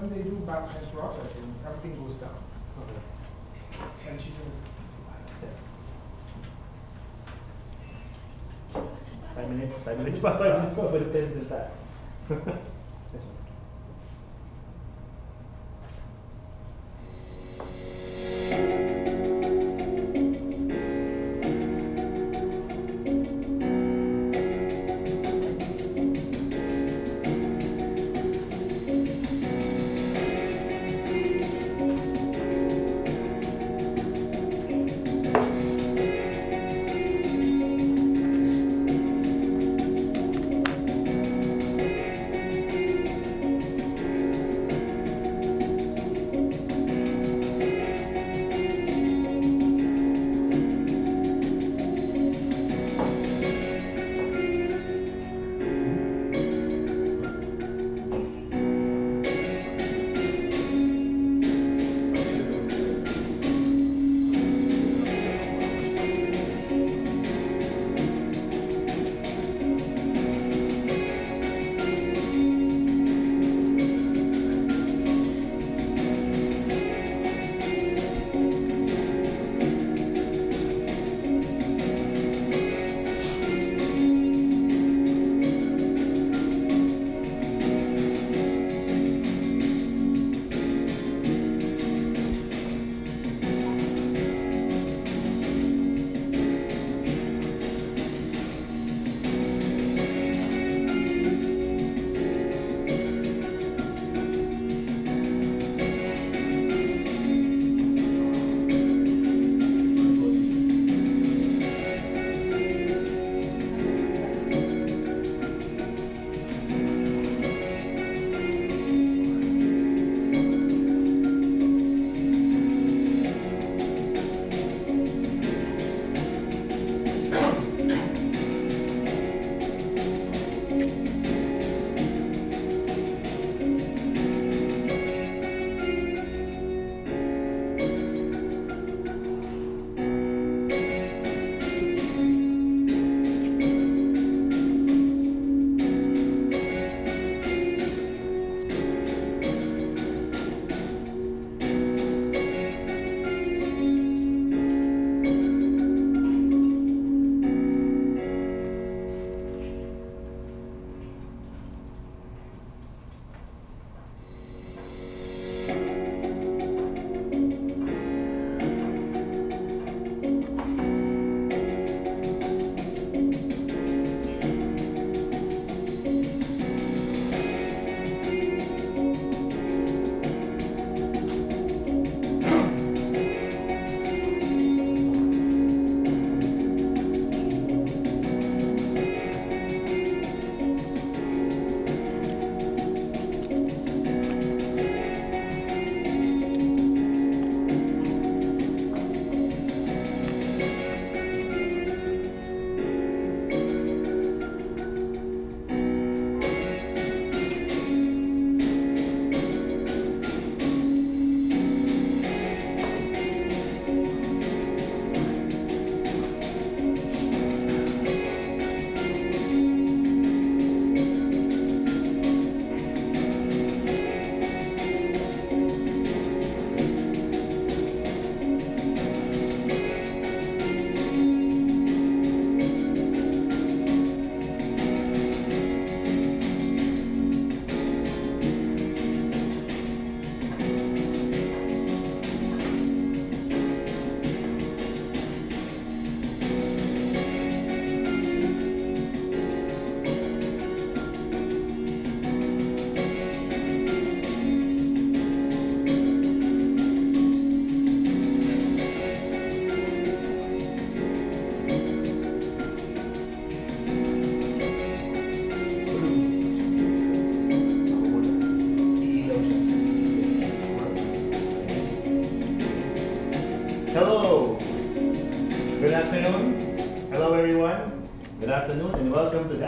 when they do backend processing, everything goes down. Okay. And she can, That's. Five minutes, five minutes pa, five minutes pa, balik tayo dun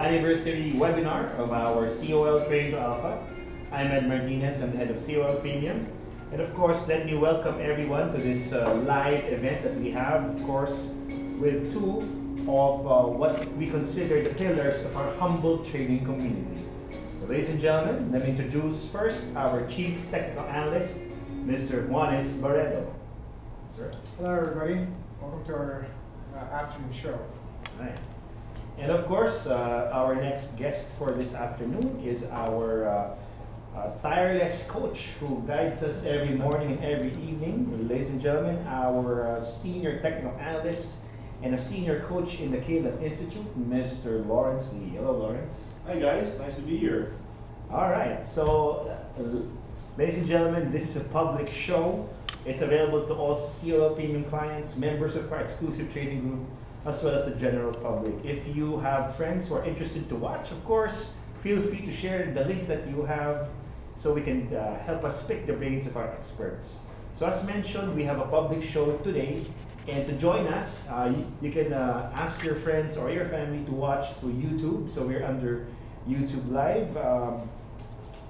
anniversary webinar of our COL Train to Alpha. I'm Ed Martinez. I'm the head of COL Premium. And of course, let me welcome everyone to this uh, live event that we have, of course, with two of uh, what we consider the pillars of our humble trading community. So ladies and gentlemen, let me introduce first our Chief Technical Analyst, Mr. Juanis Barredo. Sir. Hello, everybody. Welcome to our uh, afternoon show. Right. And of course, uh, our next guest for this afternoon is our uh, uh, tireless coach who guides us every morning and every evening. Ladies and gentlemen, our uh, senior technical analyst and a senior coach in the Caleb Institute, Mr. Lawrence Lee. Hello, Lawrence. Hi guys, nice to be here. All right, so uh, ladies and gentlemen, this is a public show. It's available to all COL Premium clients, members of our exclusive trading group, as well as the general public. If you have friends who are interested to watch, of course, feel free to share the links that you have so we can uh, help us pick the brains of our experts. So as mentioned, we have a public show today. And to join us, uh, you, you, can uh, ask your friends or your family to watch through YouTube. So we're under YouTube Live. Um,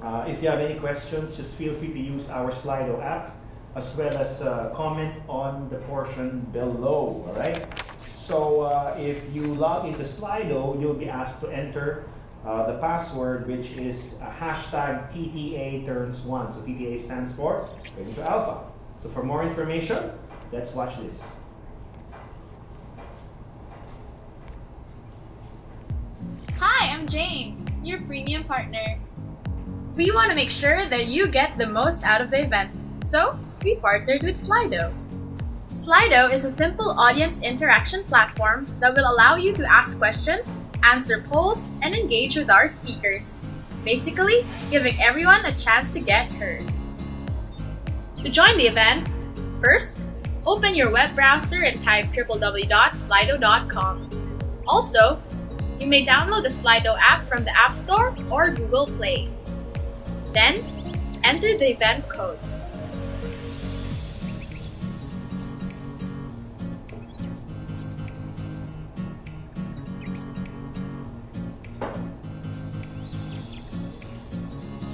uh, if you have any questions, just feel free to use our Slido app as well as uh, comment on the portion below, all right? So uh, if you log into Slido, you'll be asked to enter uh, the password, which is hashtag TTA turns one. So TTA stands for Trading to Alpha. So for more information, let's watch this. Hi, I'm Jane, your premium partner. We want to make sure that you get the most out of the event, so we partnered with Slido. Slido is a simple audience interaction platform that will allow you to ask questions, answer polls, and engage with our speakers, basically giving everyone a chance to get heard. To join the event, first, open your web browser and type www.slido.com. Also, you may download the Slido app from the App Store or Google Play. Then, enter the event code.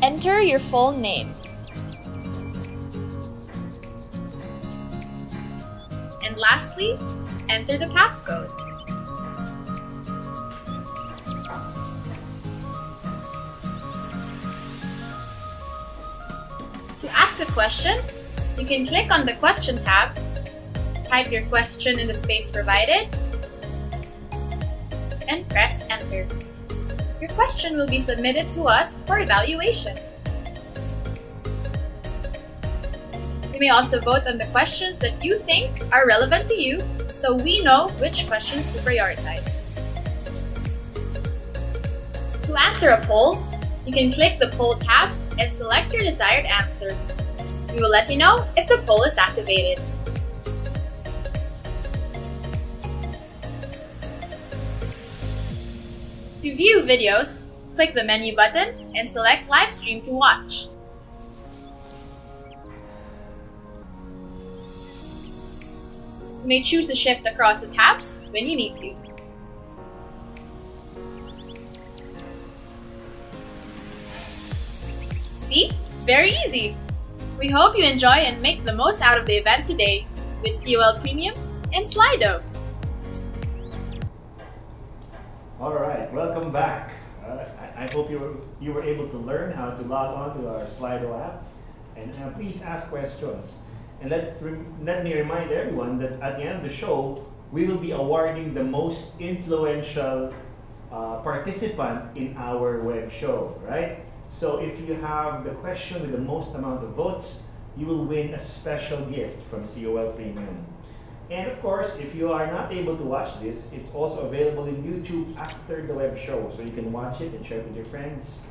Enter your full name. And lastly, enter the passcode. To ask a question, you can click on the Question tab, type your question in the space provided, and press Enter. Your question will be submitted to us for evaluation. You may also vote on the questions that you think are relevant to you so we know which questions to prioritize. To answer a poll, you can click the Poll tab and select your desired answer. We will let you know if the poll is activated. To view videos, click the menu button and select Live Stream to watch. You may choose to shift across the tabs when you need to. See? Very easy! We hope you enjoy and make the most out of the event today with COL Premium and Slido. All right, welcome back. Uh, I, I, hope you were, you were able to learn how to log on to our Slido app. And uh, please ask questions. And let, let me remind everyone that at the end of the show, we will be awarding the most influential uh, participant in our web show, right? So if you have the question with the most amount of votes, you will win a special gift from COL Premium. And of course, if you are not able to watch this, it's also available in YouTube after the web show. So you can watch it and share it with your friends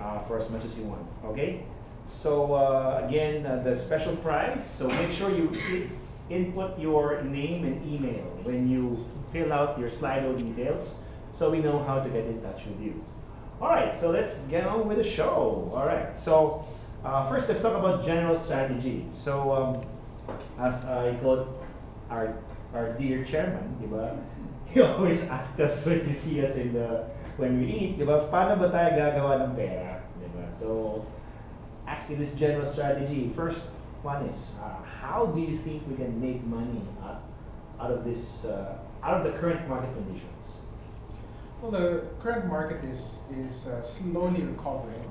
uh, for as much as you want, okay? So uh, again, uh, the special prize, so make sure you input your name and email when you fill out your Slido details so we know how to get in touch with you. All right, so let's get on with the show. All right, so uh, first let's talk about general strategy. So um, as I quote our, our dear chairman, di ba? He always asks us when you see us in the, when we eat, di ba? Paano ba tayo gagawa ng pera? Di ba? So, ask you this general strategy. First one is, uh, how do you think we can make money out, out of this, uh, out of the current market conditions? Well, the current market is is uh, slowly recovering.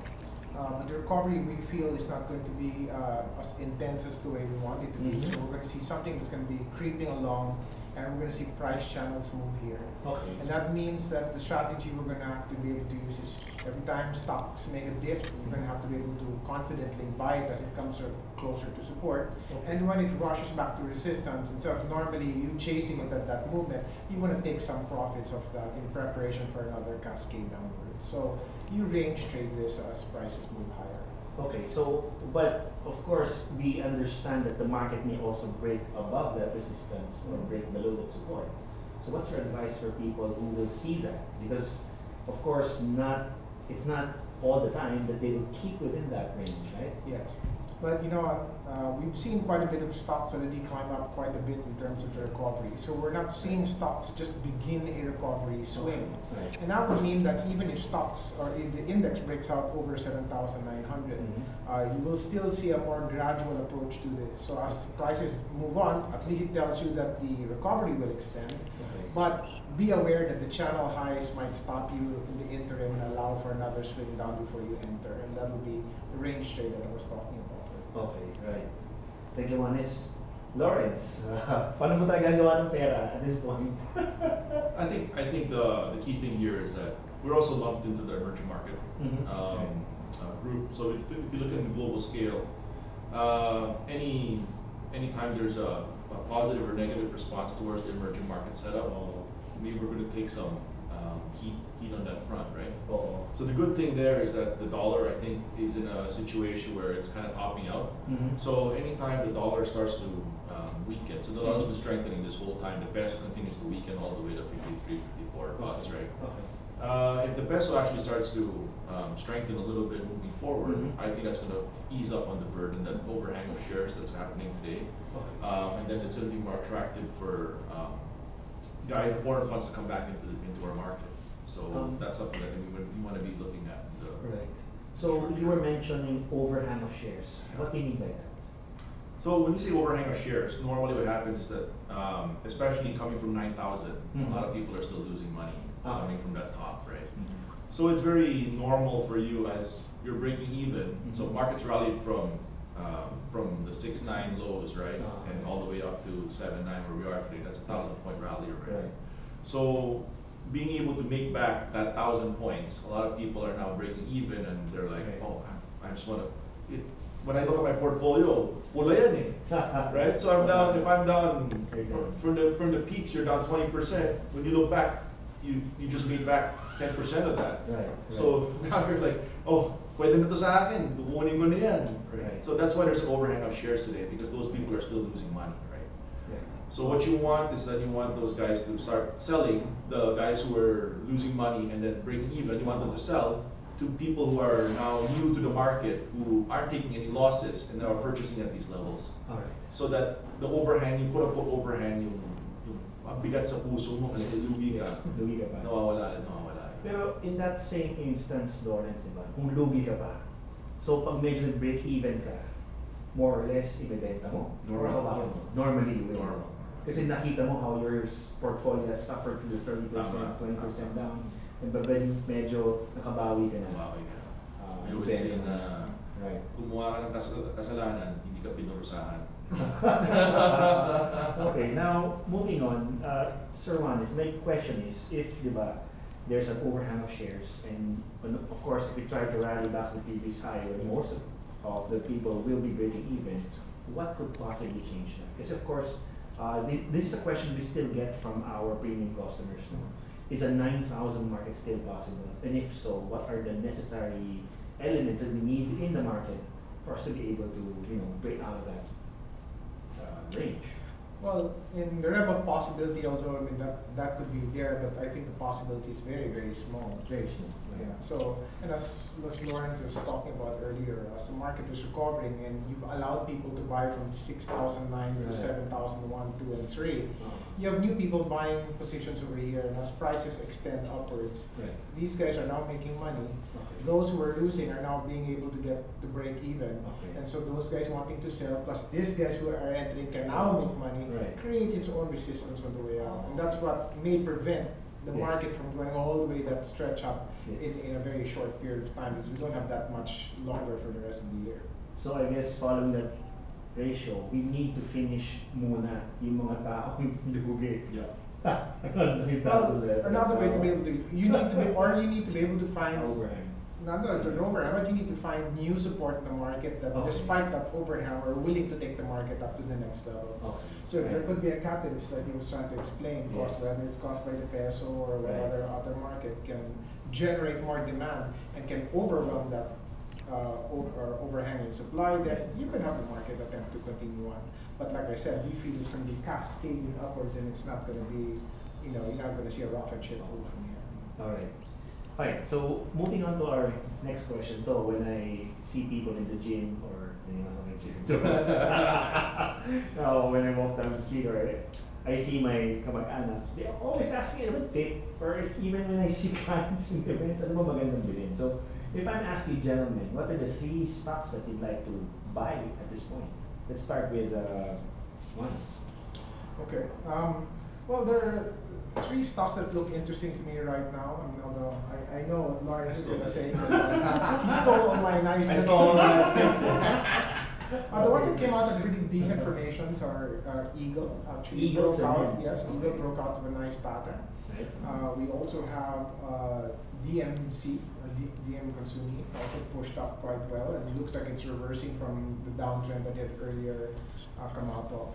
Uh, but the recovery we feel is not going to be uh, as intense as the way we want it to be. So Mhm. we're going to see something that's going to be creeping along, and we're going to see price channels move here. Okay. And that means that the strategy we're going to have to be able to use is every time stocks make a dip, you're going to have to be able to confidently buy it as it comes closer to support. Okay. And when it rushes back to resistance, instead of normally you chasing it at that movement, you want to take some profits of that in preparation for another cascade downwards. So you range trade this as prices move higher. Okay, so, but of course, we understand that the market may also break above that resistance or break below that support. So what's your advice for people who will see that? Because, of course, not, it's not all the time that they will keep within that range, right? Yes. But you know, uh, we've seen quite a bit of stocks already climb up quite a bit in terms of the recovery. So we're not seeing stocks just begin a recovery swing. Right. And that would mean that even if stocks or if the index breaks out over 7,900, Mhm. uh, you will still see a more gradual approach to this. So as prices move on, at least it tells you that the recovery will extend. But be aware that the channel highs might stop you in the interim and allow for another swing down before you enter. And that would be the range trade that I was talking about. Okay, right. Thank you, Juanis. Lawrence, uh, paano mo tayo gagawa ng pera at this point? I think I think the the key thing here is that we're also lumped into the emerging market Mhm. um, uh, group. So if, if you look at the global scale, uh, any anytime there's a, a positive or negative response towards the emerging market setup, maybe we're going to take some um, heat heat on that front, right? Oo. So the good thing there is that the dollar, I think, is in a situation where it's kind of topping out. Mhm. So anytime the dollar starts to um, weaken, so the dollar's been strengthening this whole time, the peso continues to weaken all the way to 53, 54 bucks, right? Okay. Uh, if the peso actually starts to um, strengthen a little bit moving forward, Mhm. I think that's going to ease up on the burden, that overhang of shares that's happening today. Okay. Um, and then it's going to be more attractive for um, guys, foreign funds to come back into the, into our market. So Um, that's something that we, we want to be looking at. The, Right. So you were mentioning overhang of shares. What do you mean by that? So when you say overhang of shares, normally what happens is that, um, especially coming from 9,000, Mhm. a lot of people are still losing money. Coming from that top, right? So it's very normal for you as you're breaking even. So Mhm. markets rallied from um, from the six nine lows, right, Ah. and all the way up to seven nine where we are today. That's a thousand point rally already. Right. So being able to make back that thousand points, a lot of people are now breaking even, and they're like, Right. oh, I- I just want to. When I look at my portfolio, pula yan eh right? So I'm down. If I'm down from, from the from the peaks, you're down twenty percent. When you look back, you you just made back ten percent of that. Right. right. So now you're like, oh, pwede na to sa akin. Kukunin ko na yan. Right. So that's why there's an overhang of shares today because those people are still losing money, right? Right. So what you want is that you want those guys to start selling, the guys who are losing money and then breaking even, you want them to sell to people who are now new to the market, who aren't taking any losses and are purchasing at these levels. All right. So that the overhang, yung quote unquote overhang, yung, yung ang bigat sa puso mo kasi lugi ka, Yes. Lugi ka pa. nawawala, nawawala. Pero in that same instance, Lawrence, di ba? Kung lugi ka pa, so pag medyo nag-break even ka, more or less, ibebenta mo? Or Normal. mo? Normally, you will. Normal. Kasi nakita mo how your portfolio has suffered to the 30%, Tama. 20% down. And but then medyo nakabawi ka na. Bawi ka. Ah, We always say ibenta na Right. gumawa ka ng kas- kasalanan, hindi ka pinurusahan. okay, now moving on, uh, Sir Juanis, my question is, if di ba, there's an overhang of shares, and of course, if we try to rally back the previous high, where most of, the people will be breaking even, what could possibly change that? Because of course, uh, thi- this is a question we still get from our premium customers. No? Is a 9,000 market still possible? And if so, what are the necessary elements that we need in the market for us to be able to, you know, break out of that range? Well, in the realm of possibility, although I mean that that could be there, but I think the possibility is very very small. Very small. Yeah. So, and as, as Lawrence was talking about earlier, as the market is recovering and you've allowed people to buy from six thousand nine to Right. seven thousand one, two, and three, Uh, you have new people buying positions over here, and as prices extend upwards, Right. these guys are now making money. Okay. Those who are losing are now being able to get to break even. Okay. And so those guys wanting to sell, plus these guys who are entering can now make money, Right. creates its own resistance on the way out. And that's what may prevent the Yes. market from going all the way that stretch up Yes. in, in a very short period of time because we don't have that much longer for the rest of the year. So I guess following that ratio, we need to finish muna yung mga taong lugi. Yeah. Well, another way to be able to you need to be or you need to be able to find Overhang. Not that an overhang, but you need to find new support in the market that Okay. despite that overhang are willing to take the market up to the next level. Okay. So there could be a catalyst that he was trying to explain, cost, whether it's caused by the peso or Right. other other market can generate more demand and can overwhelm that uh, o- or overhanging supply, then you could have the market attempt to continue on. But like I said, we feel it's going to be cascading upwards and it's not going to be, you know, you're not going to see a rocket ship move from here. All right. All right. So moving on to our next question, though, when I see people in the gym or hindi naman ako gym. no, when I walk down the street or I see my kamag-anaks, they always ask me about tip or even when I see clients in events, ano ba magandang bilhin? So if I'm asking gentlemen, what are the three stocks that you'd like to buy at this point? Let's start with uh, Juanis. Okay. Um, well, there are three stocks that look interesting to me right now. I mean, although I, I know what Lawrence is going to say. uh, he stole all my nice. I stole all my things. Uh, the ones that came out at really decent formations are uh, Eagle. Actually, Eagle broke out. Yes, Eagle broke out of a nice pattern. Uh, we also have uh, DMC, or D- DM Consunji, also pushed up quite well, and it looks like it's reversing from the downtrend that it had earlier uh, come out of.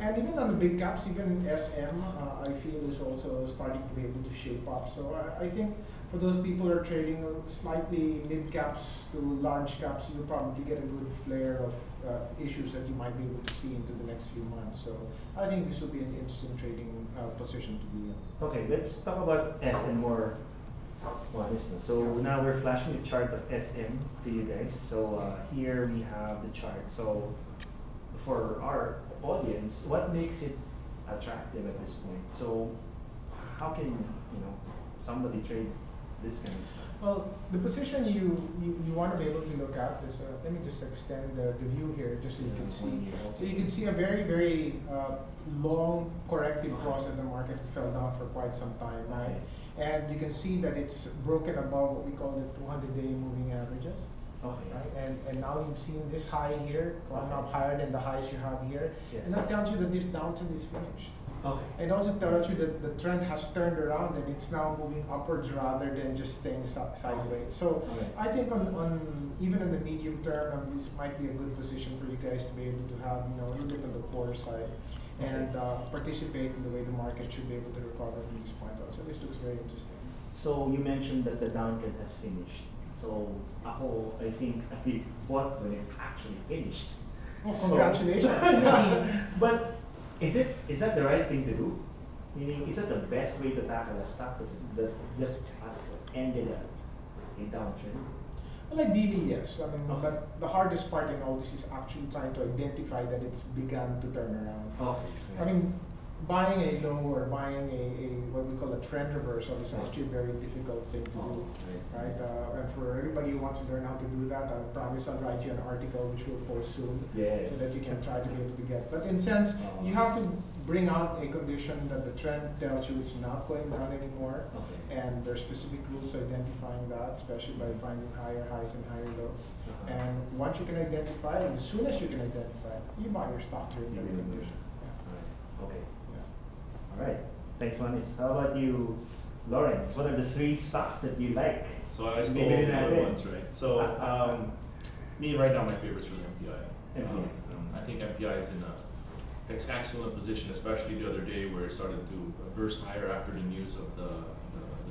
And even on the big caps, even SM, uh, I feel is also starting to be able to shape up. So I, I think for those people who are trading slightly mid caps to large caps, you'll probably get a good flare of uh, issues that you might be able to see into the next few months. So I think this will be an interesting trading uh, position to be in. Okay, let's talk about SM more honest. So now we're flashing the chart of SM to you guys. So uh, here we have the chart. So for our audience, what makes it attractive at this point? So how can you know somebody trade this kind of stuff? Well, the position you, you, you want to be able to look at is, uh, let me just extend the, the view here just so you can see. So you can see a very, very uh, long corrective process in the market fell down for quite some time, right? And you can see that it's broken above what we call the 200-day moving averages, Okay. right? And, and now you've seen this high here, climb up higher than the highs you have here. Yes. And that tells you that this downturn is finished. Okay. It also tells you that the trend has turned around and it's now moving upwards rather than just staying si- sideways. So Okay. I think on, on even in the medium term, um, this might be a good position for you guys to be able to have, you know, a little bit on the core side and uh, participate in the way the market should be able to recover from this point on. So this looks very interesting. So you mentioned that the downtrend has finished. So I think I bought when it actually finished. Oh, So- congratulations. I mean, but is it is that the right thing to do? Meaning, is that the best way to tackle a stock that that just has ended a, a downtrend? Well, ideally, yes. I mean, Okay. but the hardest part in all this is actually trying to identify that it's begun to turn around. Okay. I mean, buying a low or buying a, a what we call a trend reversal is actually a very difficult thing to do. Oh, right. Right, uh, and for everybody who wants to learn how to do that, I promise I'll write you an article which we'll post soon, Yes. so that you can try to be able to get. But in sense, Uh-huh. you have to bring out a condition that the trend tells you it's not going down anymore, Okay. and there are specific rules identifying that, especially by finding higher highs and higher lows. Uh-huh. And once you can identify, and as soon as you can identify, you buy your stock during that condition. Yeah. Alright. Okay. All right. Thanks, Juanis. How about you, Lawrence? What are the three stocks that you like? So I stole Maybe the other ones, right? So um, me right now, my favorite is really MPI. Um, MPI. I think MPI is in a it's excellent position, especially the other day where it started to burst higher after the news of the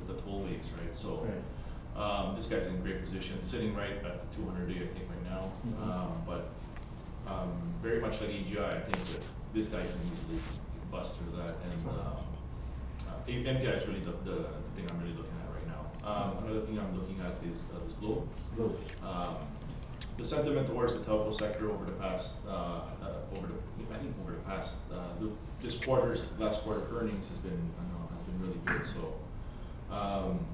the, the tollways, right? So Right. um, this guy's in great position, sitting right at the 200 day, I think, right now. Mhm. Um, but um, very much like AGI, I think that this guy can easily bust through that. And um, uh, MPI is really the, the, thing I'm really looking at right now. Um, another thing I'm looking at is, uh, is Globe. Go. Um, the sentiment towards the telco sector over the past, uh, uh, over the, I think over the past, uh, the, this quarter's, last quarter earnings has been, I know, has been really good, so. Um,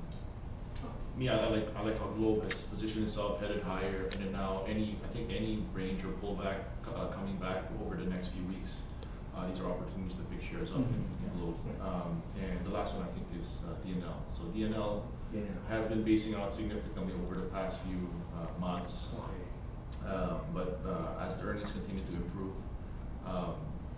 me, I, I like, I like how Globe has positioned itself, headed higher, and then now any, I think any range or pullback, uh, coming back over the next few weeks, Uh, these are opportunities to pick shares up Mhm. in Globe. Um, and the last one I think is uh, DNL. So DNL Yeah. has been basing out significantly over the past few uh, months. Okay. Uh, but uh, as the earnings continue to improve, um,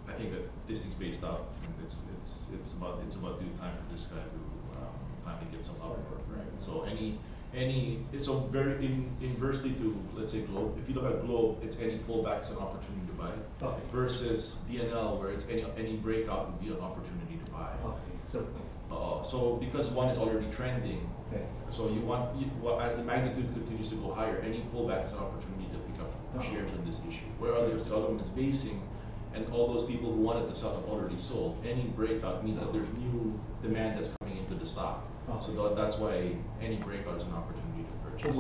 I think that this thing's based out. And it's it's it's about it's about due time for this guy to um, finally get some upward, right? So any any it's so very in, inversely to let's say Globe. If you look at Globe, it's any pullback is an opportunity buy Okay. versus DNL where it's any any breakout would be an opportunity to buy. Okay. So. Uh, so because one is already trending, Okay. so you want, you, well, as the magnitude continues to go higher, any pullback is an opportunity to pick up Uh-huh. shares on this issue. Where others, the other one is basing, and all those people who wanted to sell have already sold. Any breakout means that there's new demand that's coming into the stock. So that's why any breakout is an opportunity to purchase.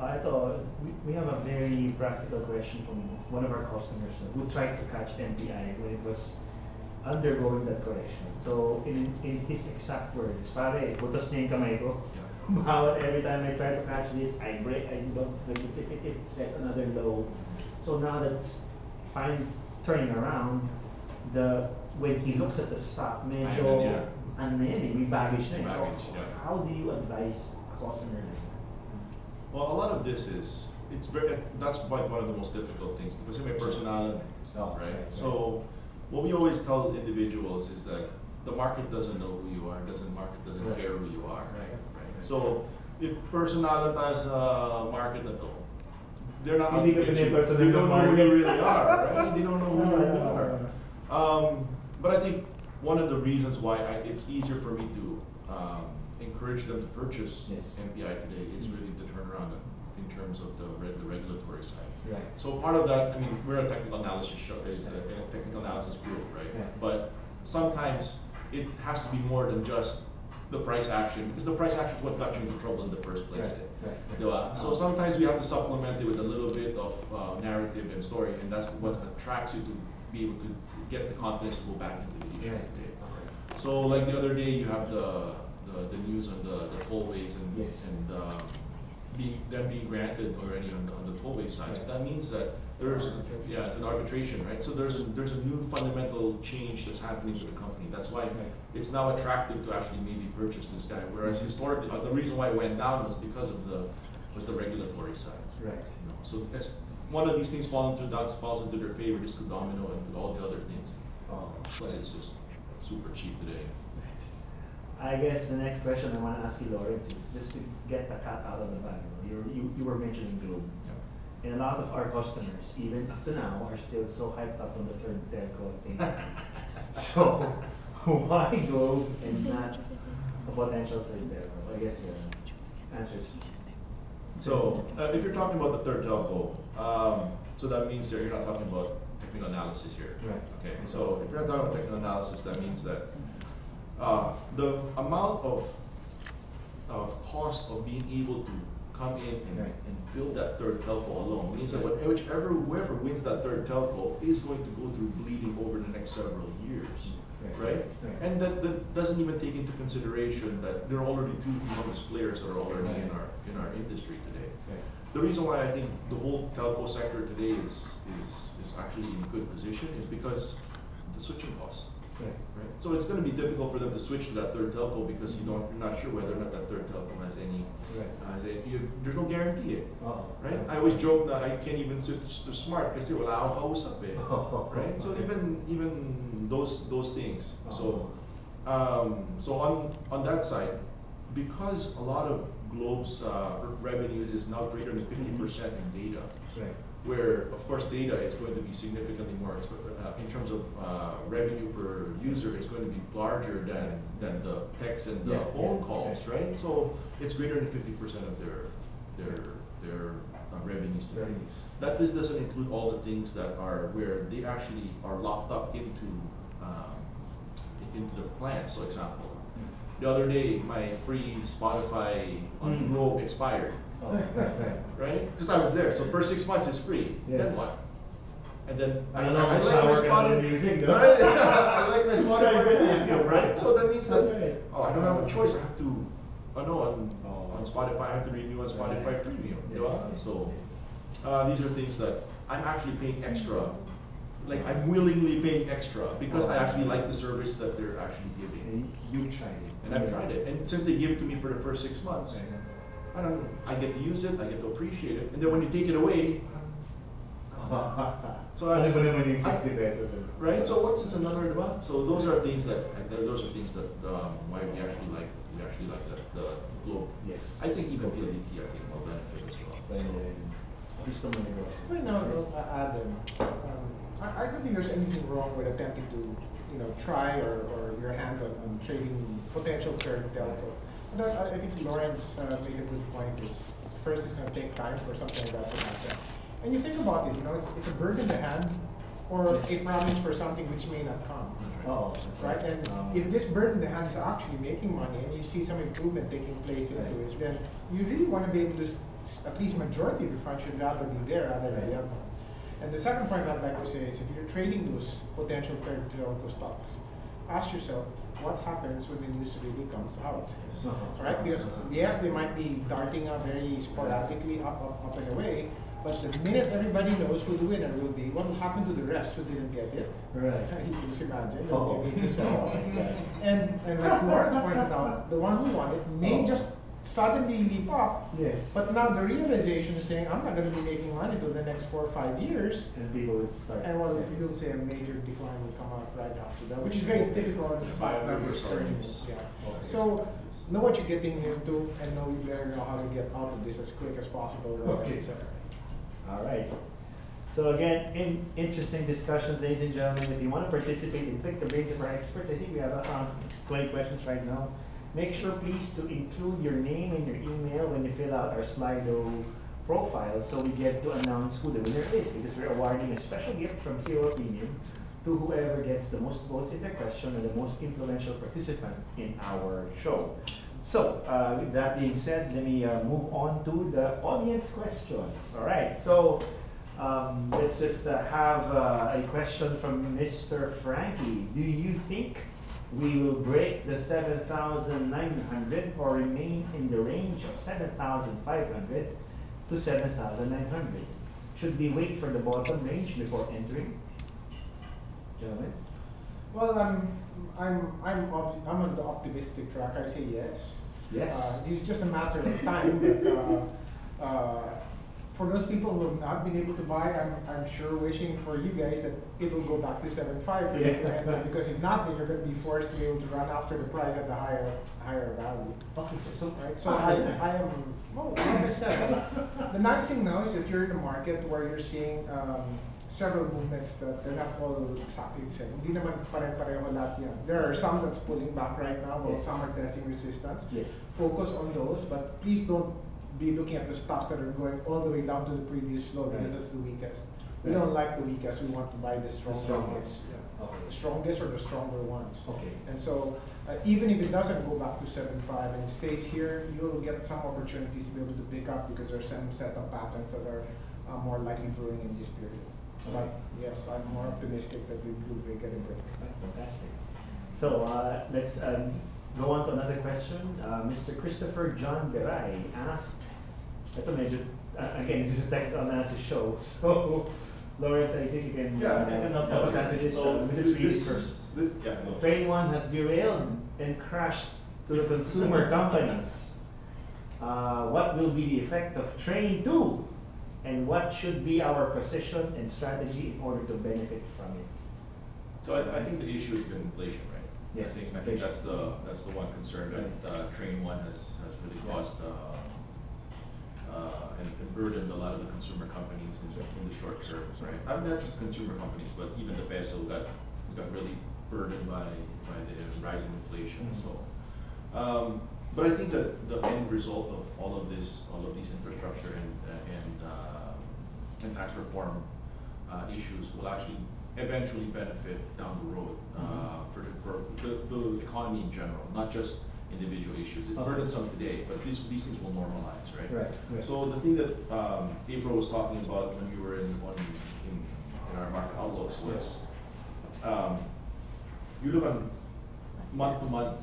Ubus na yung Ubus na yung resistance. Uh, ito, we, we have a very practical question from one of our customers who tried to catch MPI when it was undergoing that correction. So in, in his exact words, pare, butas na yung kamay ko. Yeah. Every time I try to catch this, I break, I don't, it, it, it, it sets another low. So now that it's fine turning around, the, when he looks at the stock, medyo, ano na yan eh, may baggage na eh. So, yeah. how do you advise a customer like that? Well, a lot of this is, it's very, that's like one of the most difficult things, because may personality, Oh, right? right. So, what we always tell individuals is that the market doesn't know who you are, doesn't, market doesn't Right. care who you are. Right. Right. So, if personality sa market na to, they're not out to you. They don't know who you really are, right? They don't know who you really are. Um, but I think one of the reasons why I, it's easier for me to um, encourage them to purchase Yes. MPI today is Mm. really the turnaround in terms of the, the regulatory side. Right. So part of that, I mean, we're a technical analysis show, is a, a technical analysis group, right? Yeah. But sometimes it has to be more than just the price action, because the price action is what got you into trouble in the first place. Right, right, right. So sometimes we have to supplement it with a little bit of uh, narrative and story, and that's what attracts you to be able to get the confidence to go back into the issue Right. Okay. So like the other day, you have the, the, the news on the, the tollways and, Yes. and, um, being, them being granted already on the, on the tollway side. So that means that there's, yeah, it's an arbitration, right? So there's a, there's a new fundamental change that's happening to the company. That's why it's now attractive to actually maybe purchase this guy. Whereas historically, uh, the reason why it went down was because of the, was the regulatory side. Right. You know, so as one of these things fall into that falls into their favor, this could domino into all the other things. Oh. Plus, it's just super cheap today. I guess the next question I want to ask you, Lawrence, is just to get the cat out of the bag. You, you, you were mentioning Globe. And a lot of our customers, even up to now, are still so hyped up on the third telco thing. so, why Globe and not a potential third telco? I guess the answer is So, uh, if you're talking about the third telco, um, so that means that you're not talking about technical analysis here. Right. Okay, so if you're not talking about technical analysis, that means that uh, the amount of of cost of being able to come in and, Right. and build that third telco alone means that what- whichever whoever wins that third telco is going to go through bleeding over the next several years. Right? Right. And that, that doesn't even take into consideration that there are already two humongous players that are already in our in our industry today. Right. The reason why I think the whole telco sector today is is, is actually in a good position is because the switching costs. Right. Right? So it's gonna be difficult for them to switch to that third telco because you don't you're not sure whether or not that third telco has any Right. has any, you, there's no guarantee eh. Oh. Right? I always joke that I can't even switch to smart kasi wala akong kausap eh. Right? So even even those those things. Oh. So um, so on on that side, because a lot of Globe's uh, revenues is now greater than fifty percent in data, Right. Where of course data is going to be significantly more uh, in terms of uh, revenue per user is going to be larger than than the text and the Yeah, phone yeah, calls, yeah. right? So it's greater than fifty percent of their their their uh, revenues. Revenues. That this doesn't include all the things that are where they actually are locked up into um, into the plans. So example, the other day my free Spotify on Mm. Expired, right? Because I was there. So first six months is free. Then Yes. what? And then I don't know, I, shower like my Spotify. music, no? Right? I like my Spotify premium, right? So that means that right. oh, I don't have a choice. I have to. Oh no, on Oh. on Spotify I have to renew on Spotify Right. Premium. Yes, yes, So uh, these are things that I'm actually paying extra Like I'm willingly paying extra because I actually like the service that they're actually giving. And you've tried it. And I've tried it. And since they give it to me for the first six months, I don't I get to use it, I get to appreciate it. And then when you take it away, So I- Ano ba naman yung I- 60 pesos? eh? right? So what's it's another diba? So those are things that those are things that um, why we actually like we actually like the, the globe. Yes. I think even PLDT I think will benefit as well. But, So, gusto mo negosyo. So, you know, uh, Adam, um, I, I don't think there's anything wrong with attempting to, you know, try or, or your hand on, on trading potential third telco. But I, I think Lawrence uh, made a good point is first it's going to take time for something like that to happen. And you think about it, you know, it's, it's a bird in the hand or a promise for something which may not come. Oo. that's Right, and Um, if this bird in the hand is actually making money and you see some improvement taking place into Right. it, then you really want to be able to, s- s- at least majority of your funds should rather be there rather than the other one. And the second point I'd like to say is if you're trading those potential third telco stocks, ask yourself, what happens when the news really comes out? Uh-huh. Right, because yes, they might be darting up very sporadically up, up, up and away, but the minute everybody knows who the winner will be, what will happen to the rest who didn't get it? Right. You can just imagine, Oh. maybe yourself. And, and like Lawrence pointed out, the one who won it may Oh. just suddenly leap up, Yes. but now the realization is saying, I'm not gonna be making money till the next four or five years. And people would start. And well, saying- you'll say a major decline will come out right after that, which is very typical of the stock Buy turning. Yeah. So, know what you're getting into and know you better know how to get out of this as quick as possible. or Okay. All right. So again, in interesting discussions, ladies and gentlemen. If you want to participate and pick the brains of our experts, I think we have um, around 20 questions right now. Make sure, please, to include your name and your email when you fill out our Slido profile, so we get to announce who the winner is. Because we're awarding a special gift from Zero Opinion to whoever gets the most votes in their question and the most influential participant in our show. So, uh, with that being said, let me uh, move on to the audience questions. All right, so um, let's just uh, have uh, a question from Mr. Frankie. Do you think we will break the 7,900 or remain in the range of 7,500 to 7,900? Should we wait for the bottom range before entering? Gentlemen? Well, I'm, I'm, I'm, I'm on the optimistic track. I say yes. Yes. Uh, it's just a matter of time. But, uh, uh, for those people who have not been able to buy, I'm, I'm sure wishing for you guys that it will go back to seven five for Yeah. because if not, then you're going to be forced to be able to run after the price at the higher higher value. Okay, so, so Right, so I, I am, well, like I said, the nice thing now is that you're in a market where you're seeing um, several movements that they're not all exactly the same. Hindi naman pare-pareho lahat yan. There are some that's pulling back right now, while Yes. some are testing resistance. Yes. Focus on those, but please don't be looking at the stocks that are going all the way down to the previous low because that's the weakest. We don't like the weakest, we want to buy the The strongest. Yeah. Okay. The strongest or the stronger ones. Okay. And so, uh, even if it doesn't go back to seven five and it stays here, you'll get some opportunities to be able to pick up because there's some set of patterns that are uh, more likely brewing in this period. But yes, I'm more optimistic that we will be getting break. Fantastic. So uh, let's uh, go on to another question. Uh, Mr. Christopher John Beray asked, ito medyo, uh, again, this is a tech analysis show, so Lawrence, I think you can Yeah, uh, I can help help us answer this So with this reading this- first. thi- yeah, no. Train one has derailed and crashed to the consumer companies. Uh, what will be the effect of train two? And what should be our position and strategy in order to benefit from it? So I, I think the issue has been inflation, right? I Yes, think, I think that's the, that's the one concern that, uh, train one has, has really caused, uh, uh, and and burdened a lot of the consumer companies in, in the short term, right? I mean, not just consumer companies, but even the peso got, got really burdened by, by the rising inflation, Mhm. so. Um, but I think that the end result of all of this, all of these infrastructure and, uh, and, uh, and tax reform, uh, issues will actually eventually benefit down the road, uh, Mhm. for, for the, the economy in general, not just individual issues. It's Okay. burdensome today, but these, these things will normalize, right? Right, right. So the thing that, um, April was talking about when we were in, on, in, in our market outlooks was, um, you look at month-to-month,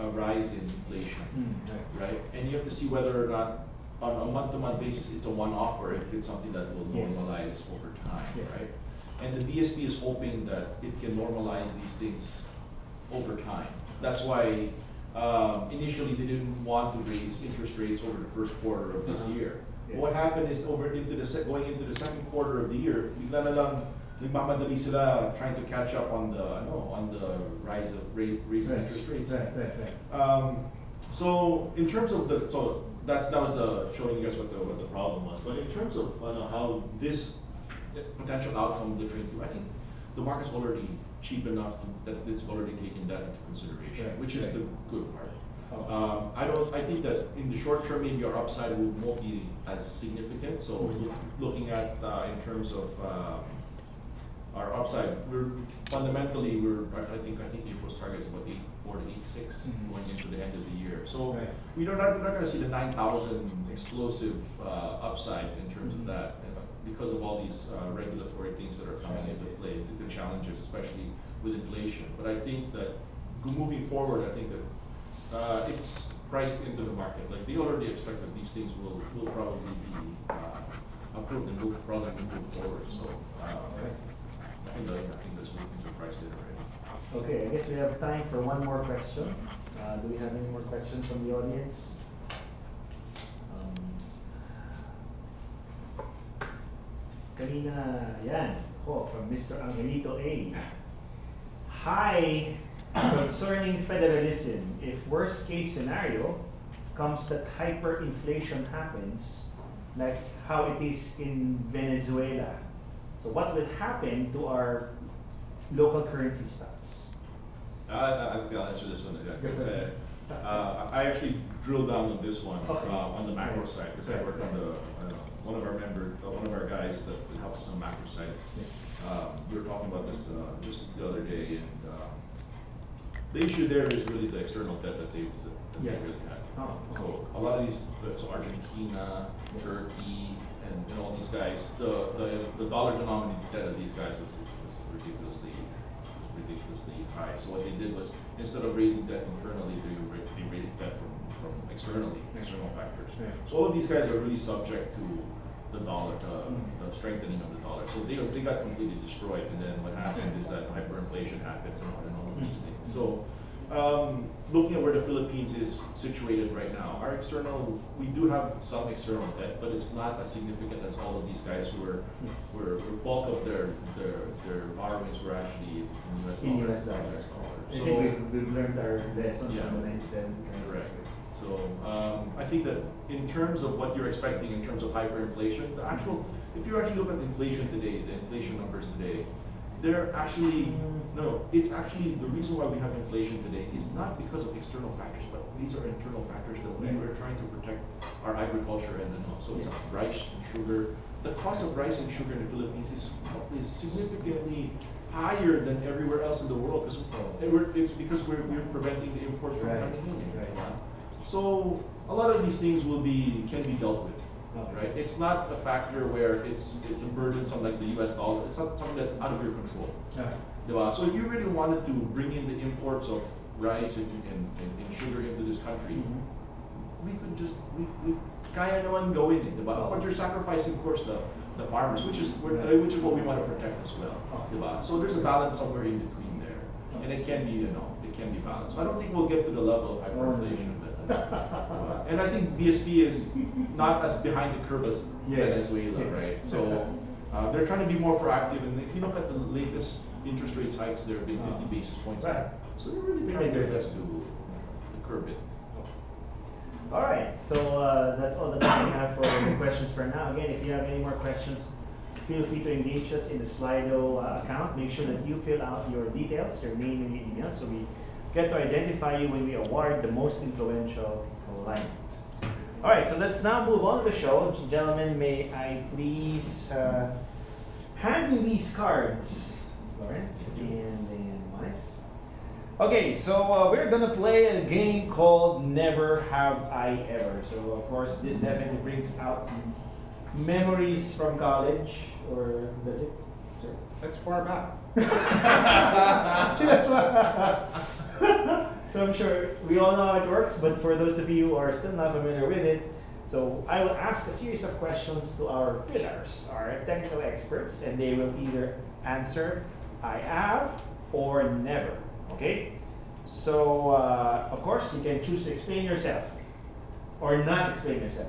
uh, rise in inflation Mm, right. right? And you have to see whether or not, on a month-to-month basis, it's a one-off or if it's something that will Yes. normalize over time, Yes. right? and the BSP is hoping that it can normalize these things over time. That's why um, initially they didn't want to raise interest rates over the first quarter of this Uh-huh. year. Yes. What happened is over into the going into the second quarter of the year, bigla na lang nagmamadali sila trying to catch up on the ano, on the rise of rate raise of interest rates. Right, right, right. Um, so in terms of the so that's that was the showing you guys what the what the problem was. But in terms of I how this potential outcome of the trade I think the market's already cheap enough to, that it's already taken that into consideration, Right, which is right. the good part. Oh. Um, I don't. I think that in the short term, maybe our upside will won't be as significant. So Mhm. looking at uh, in terms of um, our upside, we're fundamentally we're I think I think April's target is about eight four to eight six Mhm. going into the end of the year. So Right. we don't. We're not going to see the nine thousand explosive uh, upside in terms Mhm. of that uh, because of all these uh, regulatory things that are coming into play, the, the challenges, especially with inflation. But I think that moving forward, I think that uh, it's priced into the market. Like they already expect that these things will will probably be uh, approved and will probably move forward. So uh, I think that, I think that's moving are priced in already. Okay, I guess we have time for one more question. Uh, do we have any more questions from the audience? Kanina, yan, oh, from Mr. Angelito A. Hi, concerning federalism, if worst case scenario comes that hyperinflation happens, like how it is in Venezuela, so what will happen to our local currency stocks? I, I, I'll answer this one. Uh, uh, I actually drilled down on this one Okay. uh, on the macro side because I work on the uh, one of our member, uh, one of our guys that helps us on macro side. Um, we were talking about this uh, just the other day, and um, the issue there is really the external debt that they that, that Yeah. they really had. Oh, So a lot of these, so Argentina, Turkey, and, and all these guys, the, the, the dollar denominated debt of these guys was, was ridiculously, was ridiculously high. So what they did was, instead of raising debt internally, they, ra- they raised debt from externally, external factors. So all of these guys are really subject to the dollar, the, Mm. the strengthening of the dollar. So they, they got completely destroyed, and then what happened is that hyperinflation happens and all, and all of these Mm. things. So, um, looking at where the Philippines is situated right now, our external, we do have some external debt, but it's not as significant as all of these guys who are, Yes. were, were bulk of their, their, their borrowings were actually in US In dollars. US dollars. US dollars. I So- think we've, we've learned our lesson Yeah. from the ninety-seven crisis. Correct. So, um, I think that in terms of what you're expecting in terms of hyperinflation, the actual, if you actually look at inflation today, the inflation numbers today, they're actually, no, it's actually, the reason why we have inflation today is not because of external factors, but these are internal factors that we are trying to protect our agriculture and, and so it's Yes. rice and sugar. The cost of rice and sugar in the Philippines is, is significantly higher than everywhere else in the world, because it's because we're, we're preventing the imports from Right, coming in. right. So a lot of these things will be can be dealt with, right? It's not a factor where it's it's a burdensome like the U.S. dollar. It's not something that's out of your control, Alright. diba? So if you really wanted to bring in the imports of rice and, and, and, sugar into this country, Mhm. we could just we, we kaya naman gawin eh, diba? But you're sacrificing, of course, the the farmers, which is what- Right. which is what we want to protect as well, diba? So there's a balance somewhere in between there, and it can be you know it can be balanced. So I don't think we'll get to the level of hyperinflation, but. Uh, and I think BSP is not as behind the curve as Yes, Venezuela, yes. right? So uh, they're trying to be more proactive, and if you look at the latest interest rates hikes, there have been 50 basis points. Right. So they're really trying their best to, to curb it. All right, so uh, that's all that we have for questions for now. Again, if you have any more questions, feel free to engage us in the Slido uh, account. Make sure that you fill out your details, your name and your email, so we get to identify you when we award the most influential client. All right, so let's now move on to the show. Gentlemen, may I please uh, hand me these cards, Lawrence and then Juanis. Okay, so uh, we're gonna play a game called Never Have I Ever. So of course, this definitely brings out memories from college, or does it? Sir? That's far back. so I'm sure we all know how it works, but for those of you who are still not familiar with it, So I will ask a series of questions to our pillars, our technical experts, and they will either answer I have or never. Okay? So, uh, of course, you can choose to explain yourself or not explain yourself.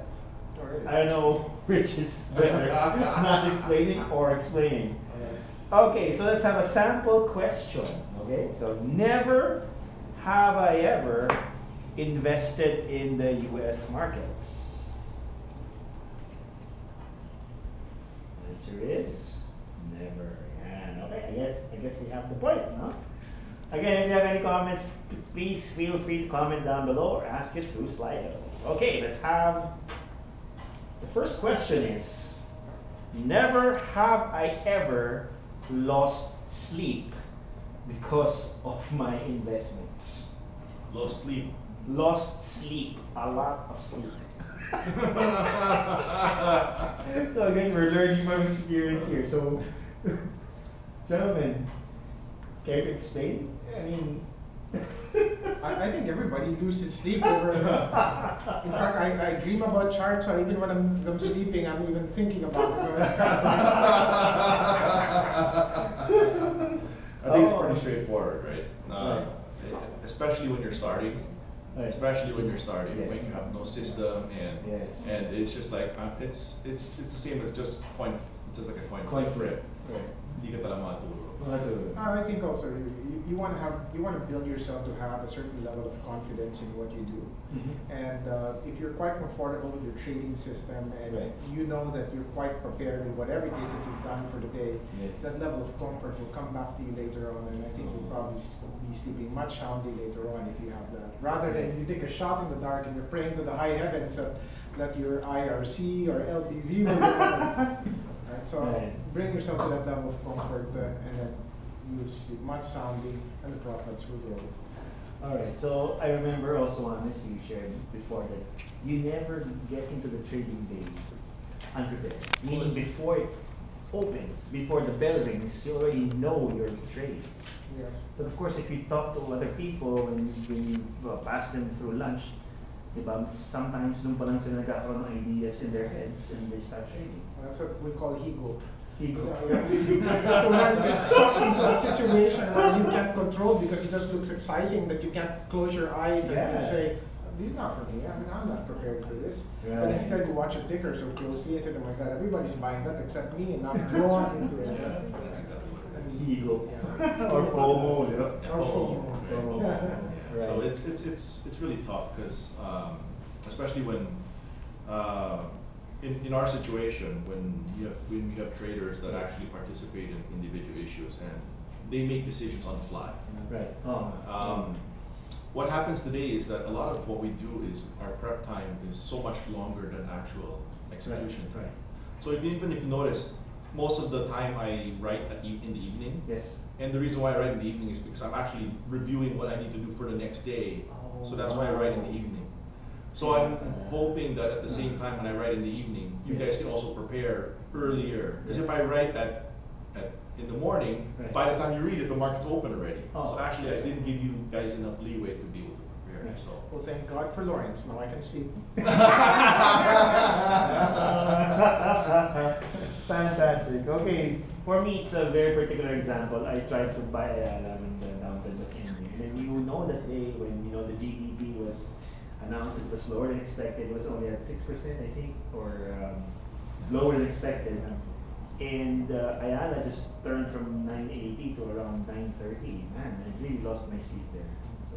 I don't know which is better, not explaining or explaining. Okay, so let's have a sample question. Okay, so never have I ever invested in the US markets? Answer is never. And okay, I guess I guess we have the point, no? Again, if you have any comments, please feel free to comment down below or ask it through Slido. Okay, let's have the first question is Never have I ever lost sleep because of my investments. Lost sleep. Lost sleep, a lot of sleep. so I guess we're learning from experience here. So, gentlemen, care to explain? I mean, I, I think everybody loses sleep over. In fact, I, I dream about charts, so even when I'm, I'm sleeping, I'm even thinking about I think it's Oh. pretty straightforward, right? Uh, Right. Especially when you're starting, Right. especially when you're starting, when you have no system and Yes. and it's just like uh, it's it's it's the same as just coin, it's just like a coin, Coin flip. flip. Right. Hindi ka talaga matulog. I think also you, want to have you want to build yourself to have a certain level of confidence in what you do, Mhm. and uh, if you're quite comfortable with your trading system and Right. you know that you're quite prepared with whatever it is that you've done for the day, Yes. that level of comfort will come back to you later on, and I think you'll probably be sleeping much soundly later on if you have that. Rather than you take a shot in the dark and you're praying to the high heavens that that your IRC or LPZ will right? So Right. bring yourself to that level of comfort, uh, and then you'll sleep much soundly, and the profits will grow. All right. So I remember also, Juanis, you shared before that you never get into the trading day unprepared. Meaning before it opens, before the bell rings, you already know your trades. Yes. But of course, if you talk to other people when, when you well, pass them through lunch, diba, sometimes dun pa lang sila nagkakaroon ng ideas in their heads and they start trading. That's what we call ego. Ego. so when you get sucked into a situation where you can't control because it just looks exciting that you can't close your eyes and, and say, this is not for me. I mean, I'm not prepared for this. But instead, you watch a ticker so closely and say, oh my God, everybody's buying that except me, and I'm drawn into it. Yeah, that's exactly what it is. Ego. Yeah. or FOMO, you know? Yeah, Or FOMO, FOMO. FOMO. FOMO. Yeah. Yeah, So it's it's it's it's really tough because um, especially when uh, in, in our situation when you have when we have traders that Yes. actually participate in individual issues and they make decisions on the fly. Right. Oh. Um, what happens today is that a lot of what we do is our prep time is so much longer than actual execution Right. time. So if, even if you notice, most of the time I write at e- in the evening. Yes. And the reason why I write in the evening is because I'm actually reviewing what I need to do for the next day. So that's why I write in the evening. So I'm hoping that at the same time when I write in the evening, you Yes. guys can also prepare earlier. Because if I write at, at in the morning, Right. by the time you read it, the market's open already. Oh, so actually, I that's didn't give you guys enough leeway to be able to prepare. Right. So. Well, thank God for Lawrence. Now I can sleep. Fantastic. Okay, for me, it's a very particular example. I tried to buy Ayala when the downturn was ending. And then you know that day when you know the GDP was announced, it was lower than expected. It was only at six percent, I think, or um, lower than expected. And uh, Ayala just turned from 980 to around 930. Man, I really lost my sleep there. So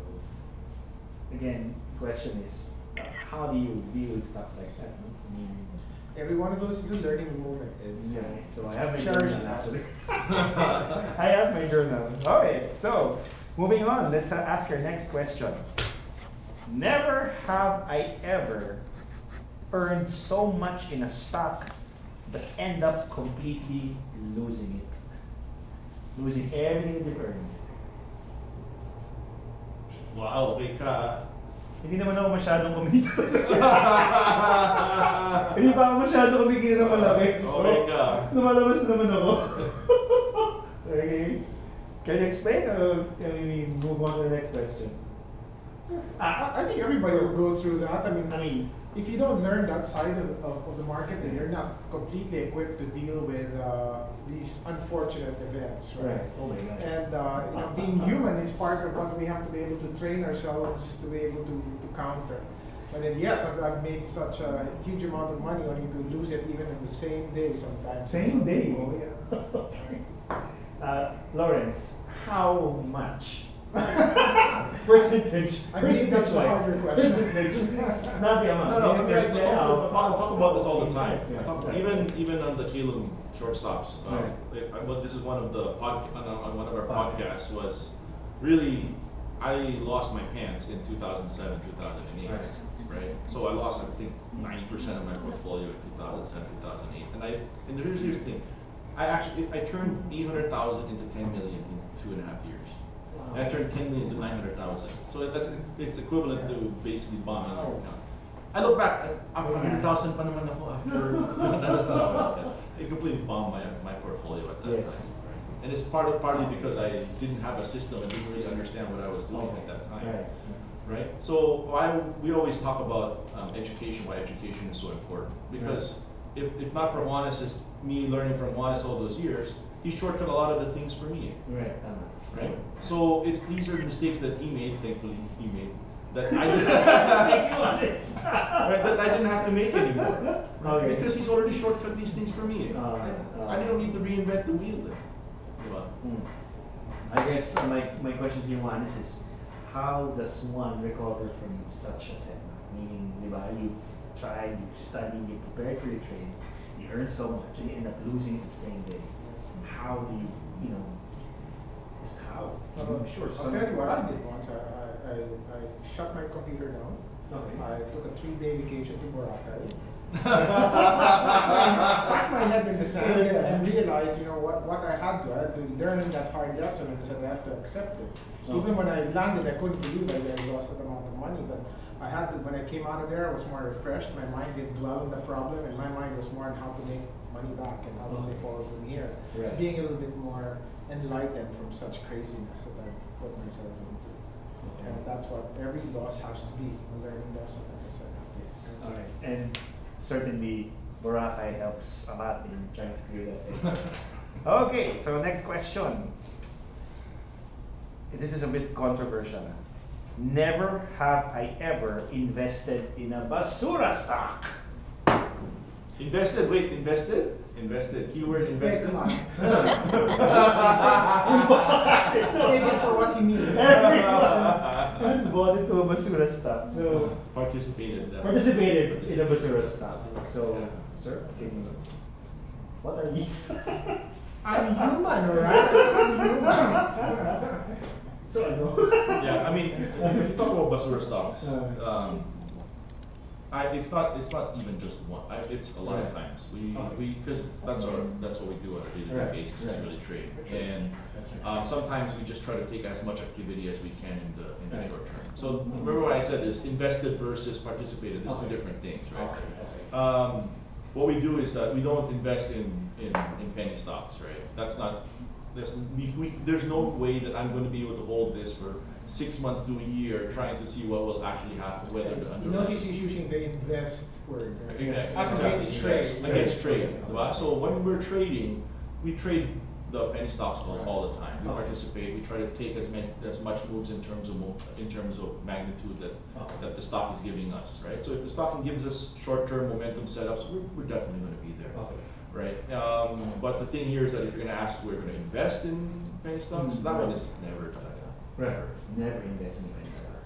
again, the question is, uh, how do you deal with stuff like that? I mean, Every one of those is a learning moment. It's, yeah, so I have my journal actually. I have my journal. Alright, so moving on, let's uh, ask our next question. Never have I ever earned so much in a stock but end up completely losing it. Losing everything that you've earned. Wow, okay ka. Hindi naman ako masyadong kumita. Hindi pa ako masyadong kumikita ng malaki. Oh, so, Okay ka. lumalabas naman ako. okay. Can you explain or can we move on to the next question? I, I think everybody will go through that. I mean, I mean, if you don't learn that side of, of, of the market, then you're not completely equipped to deal with uh, these unfortunate events, right? Oh my god. And uh, you know, being human is part of what we have to be able to train ourselves to be able to, to counter. And then yes, I've, I've made such a huge amount of money only to lose it even in the same day sometimes. Same day. Oh yeah. uh, Lawrence, how much? percentage. I believe that's a percentage-wise, harder question. Percentage. Not the amount. No, no, I, mean, I, I, percent talk, about, I talk about this all the time. Yeah. Talk, Right. even even on the Calum shortstops. Um, Right. it- I- well, this is one of the pod, on, on one of our Podcasts. podcasts was really I lost my pants in 2007, 2008. Right. Right. So I lost I think 90 percent of my portfolio in 2007, 2008. And I and here's here's the thing. I actually I turned 800,000 into 10 million in two and a half years. I turned 10 million to 900,000. So that's it's equivalent to basically bombing our account. I look back, I- I'm 100,000 pa naman ako after it. It completely bombed my, my portfolio at that Yes. time. And it's part of, partly because I didn't have a system and didn't really understand what I was doing at that time. Right. Right? So I, we always talk about um, education, why education is so important. Because if, if not for Juanis, is me learning from Juanis all those years, he shortcut a lot of the things for me Right. Right? So it's these are mistakes that he made, thankfully he made, that I didn't, Thank you, Lawrence. right, that I didn't have to make anymore. Okay. Because he's already shortcut these things for me. Uh, I, uh. I don't need to reinvent the wheel then. Hmm. I guess my, my question to you, Juanis, is how does one recover from such a setback? Meaning, di ba, you've tried, you've studied, you've prepared for your trade, you earn so much, and you end up losing it the same day. How do you, you know, just how? Oh, I'm sure I'll tell you what I did once. I, I, I, shut my computer down. Okay. I took a three day vacation to Boracay. I stuck my head in the sand and, and realized, you know, what, what I had to. I had to learn that hard lesson and said I had to accept it. Even when I landed, I couldn't believe I I lost that amount of money. But I had to, when I came out of there, I was more refreshed. My mind didn't dwell on the problem, and my mind was more on how to make money back and how to uh-huh. move forward from here. Right. Being a little bit more enlightened from such craziness that I put myself into. And that's what every loss has to be, a learning lesson, like I said. Yes. All right. And certainly, Boracay helps a lot in trying to clear that. thing. okay. So next question. This is a bit controversial. Never have I ever invested in a basura stock. Invested, wait, invested? Invested, keyword invested? come on. Take Take it for what he needs. Everyone has bought into a basura stock. So Participated. in that. participated in a basura stock. So, Yeah. sir, can you, what are these? I'm human, right? I'm human. so ano? yeah, I mean, if you talk about basura stocks, Uh. um, I, it's not it's not even just one. I, it's a lot of times we Okay. we because that's our that's what we do on a daily Right, basis right. is really trade and. Right. Um, sometimes we just try to take as much activity as we can in the in the short term. So remember what I said is invested versus participated. There's two different things, right? Okay, okay. Um, what we do is that we don't invest in, in, in penny stocks, right? That's not, that's, we, we, there's no way that I'm gonna be able to hold this for six months to a year, trying to see what will actually happen, whether the You underlying. notice he's using the invest word. right? Exactly. As against Exactly. trade. Against trade? So when we're trading, we trade the penny stocks all, all the time. We Okay. participate, we try to take as many, as much moves in terms of mo- in terms of magnitude that, Okay. that the stock is giving us, right? So if the stock gives us short-term momentum setups, we're, we're definitely gonna be there, Okay. right? Um, but the thing here is that if you're gonna ask, we're gonna invest in penny stocks, Mm. that one is never gonna, Right. Never invest in penny stock.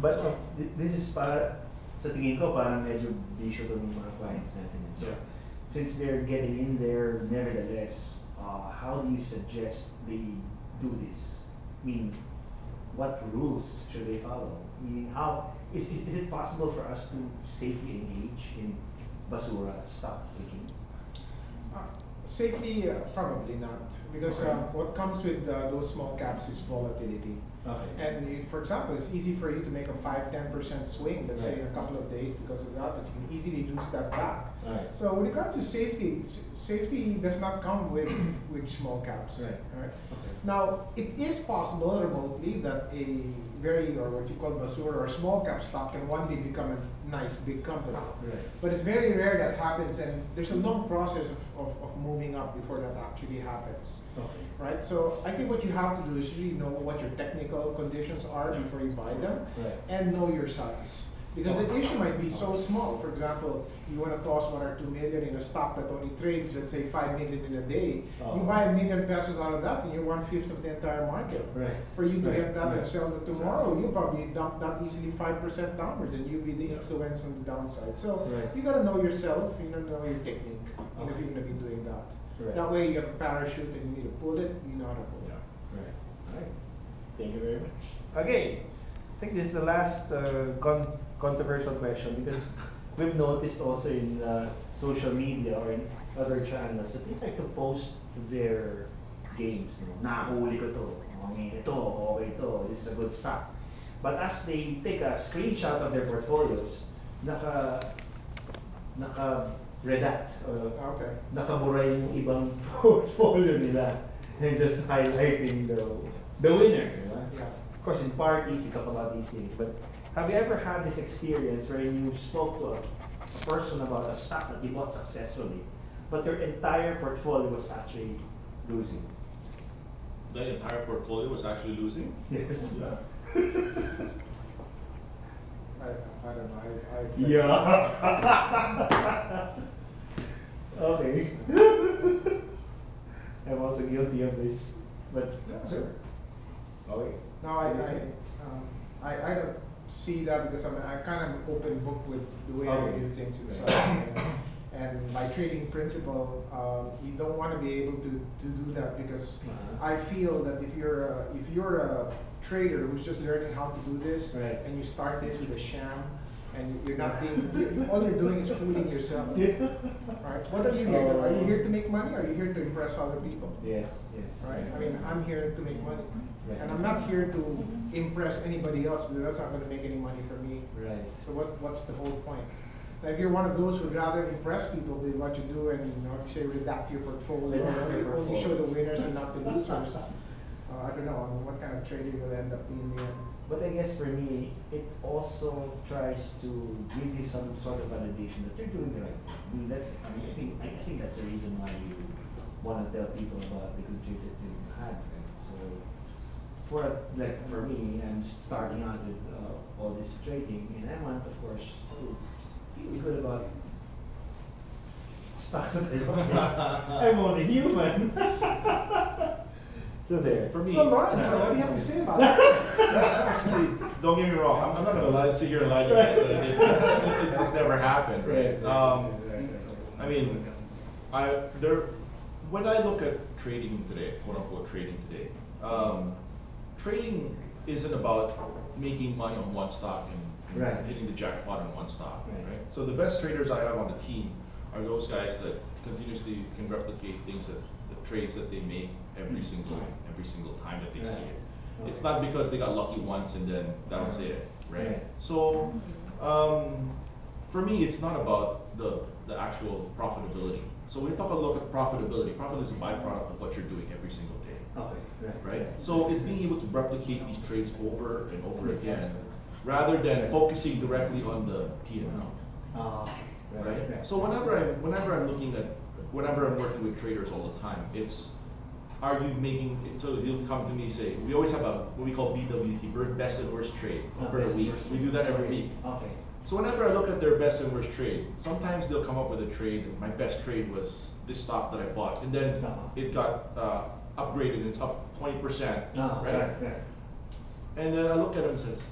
But if, thi- this is para, sa tingin ko, parang medyo bisyo to ng mga clients natin. So, Yeah. since they're getting in there nevertheless, uh, how do you suggest they do this? I mean, what rules should they follow? Meaning, how, is, is, is it possible for us to safely engage in basura stock picking? Uh, Safely, uh, probably not, because Okay. uh, what comes with uh, those small caps is volatility. Okay. And if, for example, it's easy for you to make a 5 10% swing, let's say in a couple of days because of that, but you can easily lose that back. Right. So with regard to safety, s- safety does not come with with small caps. Right. right? Okay. Now, it is possible remotely that a very, or what you call basura or small cap stock can one day become a nice big company. Right. But it's very rare that happens, and there's a long process of, of, of moving up before that actually happens. Okay. Right? So I think what you have to do is really know what your technical conditions are before you buy them Right. and know your size. Because the issue might be so small. For example, you want to toss one or two million in a stock that only trades, let's say, five million in a day. Oh. You buy a million pesos out of that, and you're one fifth of the entire market. Right. For you to Right, get that right. and sell it tomorrow, you probably dump that easily five percent downwards, and you'll be the influence on the downside. So Right. you gotta know yourself. You gotta know your technique. You know, if you're gonna be doing that. Right. That way, you have a parachute and you need to pull it. You know how to pull it. Right. Alright. Thank you very much. Okay. I think this is the last uh, con- controversial question because we've noticed also in uh, social media or in other channels that they like to post their games. You know, Nahuli ko to. Okay, ito, okay ito. This is a good stock. But as they take a screenshot of their portfolios, naka naka redact uh, Okay. nakabura yung ibang portfolio nila and just highlighting the the winner. Yeah. Of course, in parties, we talk about these things. But have you ever had this experience where you spoke to a person about a stock that you bought successfully, but your entire portfolio was actually losing? The entire portfolio was actually losing. Yes. I, I don't know. I, I Yeah. okay. I'm also guilty of this, but Yeah. sure. Okay. No, I, I, um, I, I don't see that because I'm, I kind of open book with the way I do things and stuff. And, and my trading principle, um, you don't want to be able to, to do that because Uh-huh. I feel that if you're a, if you're a trader who's just learning how to do this Right. and you start this with a sham and you're not being, you, all you're doing is fooling yourself. Right? What are you here to? Are you here to make money? Or are you here to impress other people? Yes, yes. Right? I mean, I'm here to make money. Right. And I'm not here to impress anybody else because that's not going to make any money for me. Right. So what, what's the whole point? Now, if you're one of those who'd rather impress people with what you do and, you know, if you say redact your portfolio, Redact or only show the winners and not the losers, uh, I don't know, I mean, what kind of trader you'll end up being there. But I guess for me, it also tries to give you some sort of validation that you're doing the right thing. I mean, that's, I mean, I think, I think that's the reason why you want to tell people about the good trades that you had, right? So, for, like, for me, I'm just starting out with uh, all this trading, and I want, of course, to feel good about stocks that I I'm only human. so there, for me. So Lawrence, uh, what do you have to say about that? Actually, don't get me wrong. I'm, I'm not gonna lie, sit here and lie to you. guys. It, it, it, it's never happened. Right. Um, I mean, I there. When I look at trading today, quote unquote trading today, um, trading isn't about making money on one stock and, and Right. hitting the jackpot on one stock, Right. right. So the best traders I have on the team are those guys that continuously can replicate things that the trades that they make every single every single time that they Right. see it. It's not because they got lucky once and then that was it, right? Right. So, um, for me, it's not about the, the actual profitability. So when you talk a look at profitability, profit is a byproduct of what you're doing every single Okay, right. right? So it's being able to replicate these trades over and over again, rather than focusing directly on the P and L, Ah, right? So whenever I'm whenever I'm looking at whenever I'm working with traders all the time, it's are you making so he'll come to me and say we always have a what we call BWT, best and worst trade Ah, per week. We do that every week. Okay. So whenever I look at their best and worst trade, sometimes they'll come up with a trade. My best trade was this stock that I bought, and then Uh-huh. it got uh, upgraded and it's up twenty percent, Ah, right? right, right. And then I look at him and says,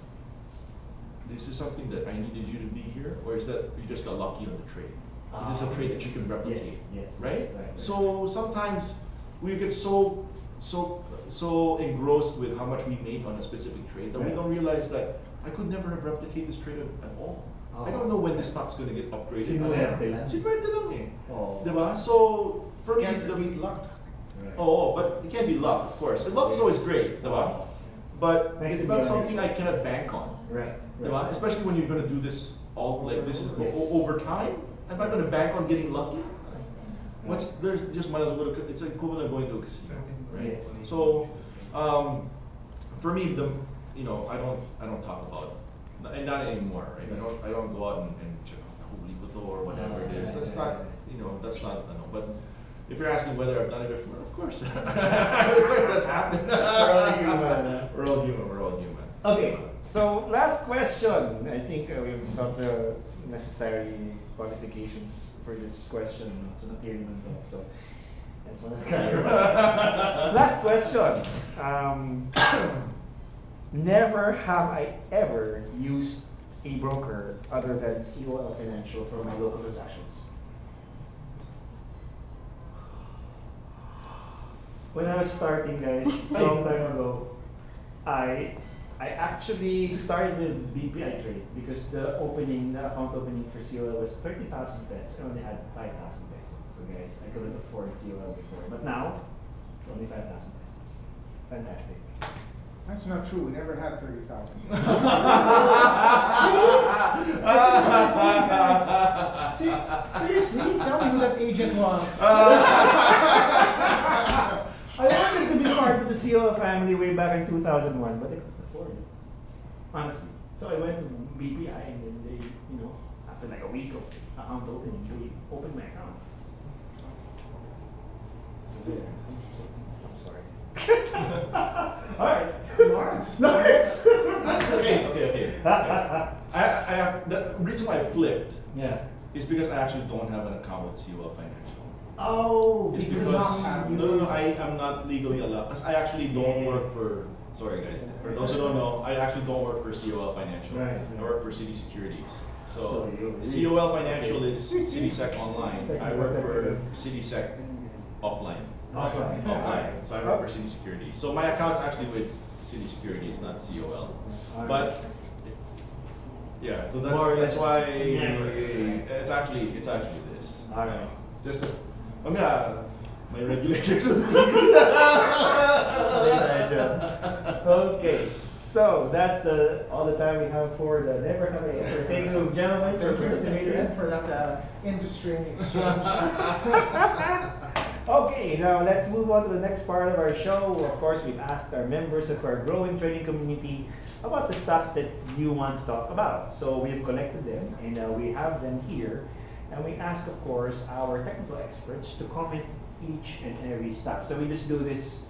"This is something that I needed you to be here, or is that you just got lucky on the trade? Is this Ah, a trade that you can replicate? yes, yes, right? yes, right, right. So sometimes we get so so so engrossed with how much we made on a specific trade that we don't realize that I could never have replicated this trade at, at all. I Oh. don't know when the stock's gonna get upgraded. Sinuwerte lang. Sinuwerte lang eh. Oh. Diba? So, for me, Can't the, luck. Right. oh, but it can't be luck, of course. And luck is always great, diba? But it's to not something I cannot bank on. Right. Diba? Especially when you're gonna do this all, like this Yes. o- over time. am I going to bank on getting lucky? What's there's just might as well go to, it's equivalent of going to a casino, right? Yes. So, um, for me, the you know I don't I don't talk about and not anymore, right? I don't I don't go out and, and check out or whatever it is. That's not you know that's not I know. But if you're asking whether I've done it before, of course, of course that's happened. We're all human. We're all human. We're all human. Okay, so last question. I think uh, we've sought the necessary qualifications for this question. So not hearing on top. So that's one kind Last question. Um, never have I ever used a broker other than COL Financial for my local transactions. When I was starting, guys, long time ago, I I actually started with BPI trade because the opening, the account opening for COL was 30,000 pesos. I only had 5,000 pesos. So guys, I couldn't afford COL before. But now, it's only 5,000 pesos. Fantastic. That's not true. We never had 30,000. Se- Seriously? Tell me who that agent was. I wanted to be part of the COL family way back in 2001, but I couldn't afford it. Honestly. So I went to BPI and then they, you know, after like a week of account opening, they opened my account. So there. I'm sorry. Alright. Lawrence. Lawrence. okay, okay, okay. I, I have the reason why I flipped yeah. is because I actually don't have an account with COL Financial. Oh, It's because because no, no, no, I am not legally allowed. I actually don't work for. Sorry, guys. For those who don't know, I actually don't work for COL Financial. Right, I work for City Securities. So So, COL Financial is CitySec Online. I work for CitySec Offline. Offline. Offline. So I work for City Securities. So my account's actually with City Securities, not COL. But yeah, so that's that's why it's actually it's actually this. Alright. Just I mean, uh, my regulators will see. okay, so that's the all the time we have for the never have. Thank you, gentlemen, for participating. for that uh, interesting exchange. Okay, now let's move on to the next part of our show. Of course, we've asked our members of our growing trading community about the stocks that you want to talk about. So we've collected them and uh, we have them here. And we ask, of course, our technical experts to comment each and every step. So we just do this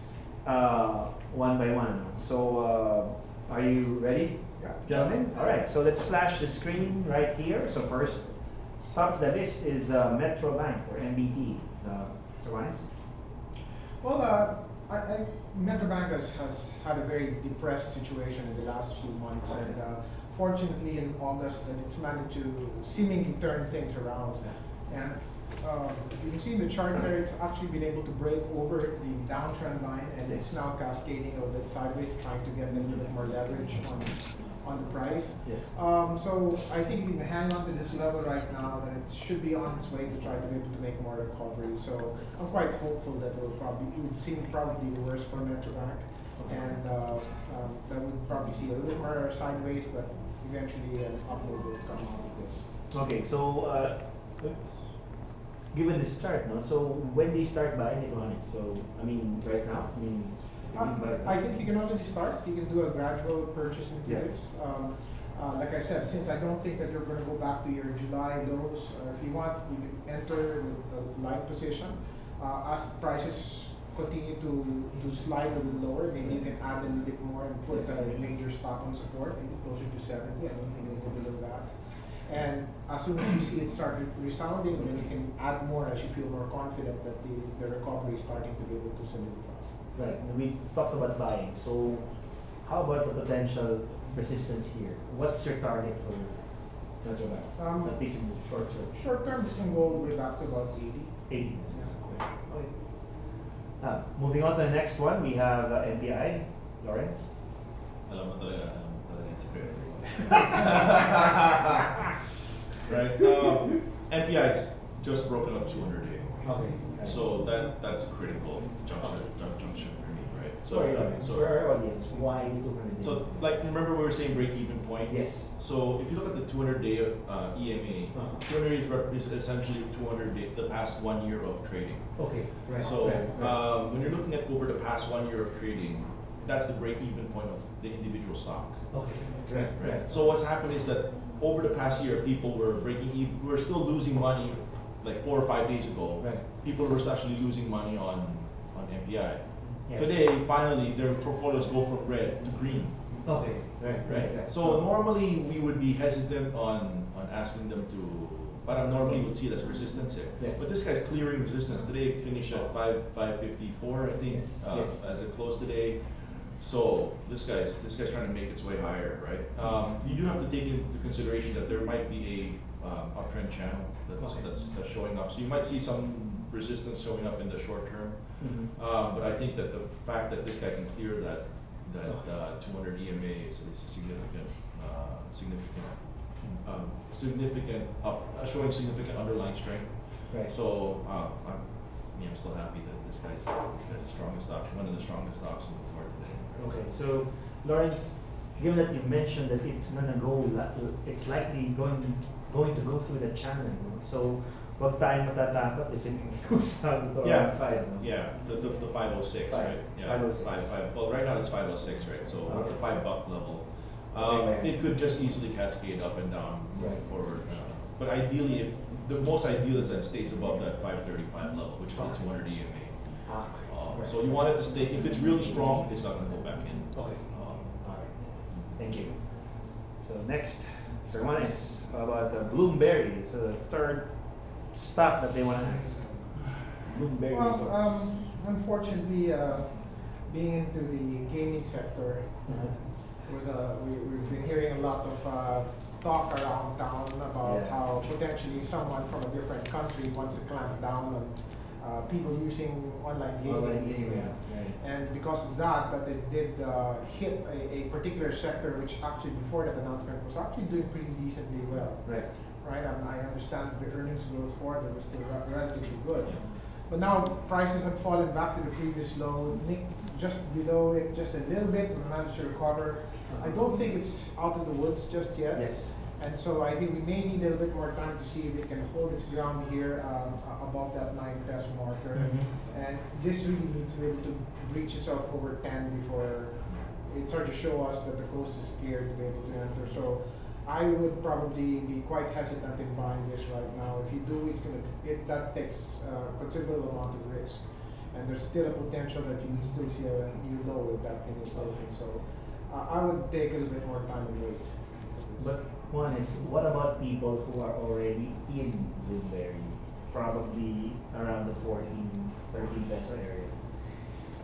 uh, one by one. So uh, are you ready, Yeah. gentlemen? All right, so let's flash the screen right here. So first, top of the list is uh, Metro Bank or MBT. Uh, Sir Well, uh, I, I, Metrobank has, has had a very depressed situation in the last few months, and uh, fortunately in August, that it's managed to seemingly turn things around. And um, you can see in the chart there, it's actually been able to break over the downtrend line, and it's now cascading a little bit sideways, trying to get a little bit more leverage on, on the price. Yes. Um, so I think we can hang on to this level right now, and it should be on its way to try to be able to make more recovery. So I'm quite hopeful that we'll probably, we've seen probably the worst for Metrobank, and uh, um, that we'll probably see a little bit more sideways, but eventually an upward will come out of this. Okay, so uh, given this start, no, so when do you start buying it, Juanis? So, I mean, right now? I mean, Uh, it I think you can already start. You can do a gradual purchase into Yeah. this. Um, uh, like I said, since I don't think that you're going to go back to your July lows, uh, if you want, you can enter with a light position. Uh, as prices continue to, to slide a little lower, maybe you can add a little bit more and put Yes. a major stop on support, maybe closer to 70. I don't think it'll go below that. And as soon as you see it start resounding, then you can add more as you feel more confident that the, the recovery is starting to be able to solidify. Right, we talked about buying. So, how about the potential resistance here? What's your target for? Um, At least in the short term. Short term, this can go all the way back to about 80. 80 Okay. Uh, moving on to the next one, we have uh, MPI. Lawrence? Alam mo talaga, alam mo talaga yung secret. right? Um, MPI is just broken up 200 day. Okay. So that that's critical junction, jun- junction for me, right? Sorry, so, for our audience, why 200 so like remember we were saying break even point. Yes. So if you look at the 200 day uh, EMA, Uh-huh. 200 is, is essentially 200 day, the past one year of trading. Okay, right. So right, right. um, when you're looking at over the past one year of trading, that's the break even point of the individual stock. okay, right, right. So what's happened is that over the past year, people were breaking even, we were still losing money like four or five days ago. Right. People were actually losing money on, on MPI. Yes. Today, finally, their portfolios go from red to green. Okay, right, right, right. So normally we would be hesitant on, on asking them to, but I normally would see it as resistance here. Yes. But this guy's clearing resistance. Today it finished at five five fifty four, I think, Yes, uh, yes. as it closed today. So this guy's this guy's trying to make its way higher, right? Um, you do have to take into consideration that there might be a um, uptrend channel that's, Okay. that's that's showing up. So you might see some resistance showing up in the short term. Mhm. Um, but I think that the fact that this guy can clear that, that, uh, two hundred EMA is, is a significant, uh, significant, um, significant, up, uh, showing significant underlying strength. Right. So, uh, I'm, I mean, I'm still happy that this guy's, this guy's the strongest stock, one of the strongest stocks in the board today. Okay, so Lawrence, given that you mentioned that it's gonna go, it's likely going going to go through the channel, so wag tayong matatakot if it goes down to Yeah. five, no? Yeah, the, the, the five oh six, Five- right? Yeah, 506. Five, five, well, right now it's five oh six, right, so at the five buck level. Um, right. it could just easily cascade up and down moving Right. forward. uh, But ideally, if, the most ideal is that it stays above that five thirty-five level, which is the two hundred EMA. Ah, Uh, right. So you want it to stay, if it's really strong, it's not gonna go back in. Okay. Um, Alright, thank you. So next, Sir Juanis, how about the Bloomberry? It's the third stock that they want to ask. Well, um, unfortunately, uh, being into the gaming sector, Uh-huh. was uh, we, we've been hearing a lot of uh, talk around town about Yeah. how potentially someone from a different country wants to clamp down on uh, people using online gaming. Online gaming, yeah, right. And because of that, that it did uh, hit a, a particular sector, which actually before that announcement was actually doing pretty decently well, Right. Right? And I understand the earnings growth for it was still relatively good. But now prices have fallen back to the previous low, just below it just a little bit, and managed to recover. I don't think it's out of the woods just yet. Yes. And so I think we may need a little bit more time to see if it can hold its ground here um, above that nine peso marker. Mhm. And this really needs to be able to breach itself over 10 before it starts to show us that the coast is clear to be able to enter. So I would probably be quite hesitant in buying this right now. If you do, it's gonna it that takes a considerable amount of risk, and there's still a potential that you would still see a new low if that thing is open. So uh, I would take a little bit more time and wait. But Juanis, what about people who are already in Bloomberry? Probably around the 14, 13 peso area.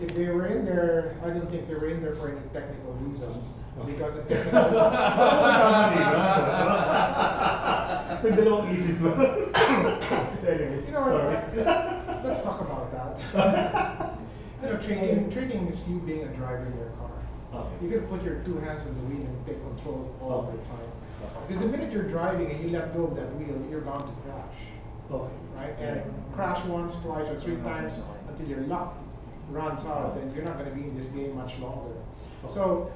If they were in there, I don't think they were in there for any technical reason. Okay. Because the technical Nagdalawang isip mo. Anyways, You know sorry. Let's talk about that. you know, trading, trading is you being a driver in your car. You can put your two hands on the wheel and take control all the time. Because the minute you're driving and you let go of that wheel, you're bound to crash, Okay. right? And crash once, twice, or three times until your luck runs out, and you're not going to be in this game much longer. So,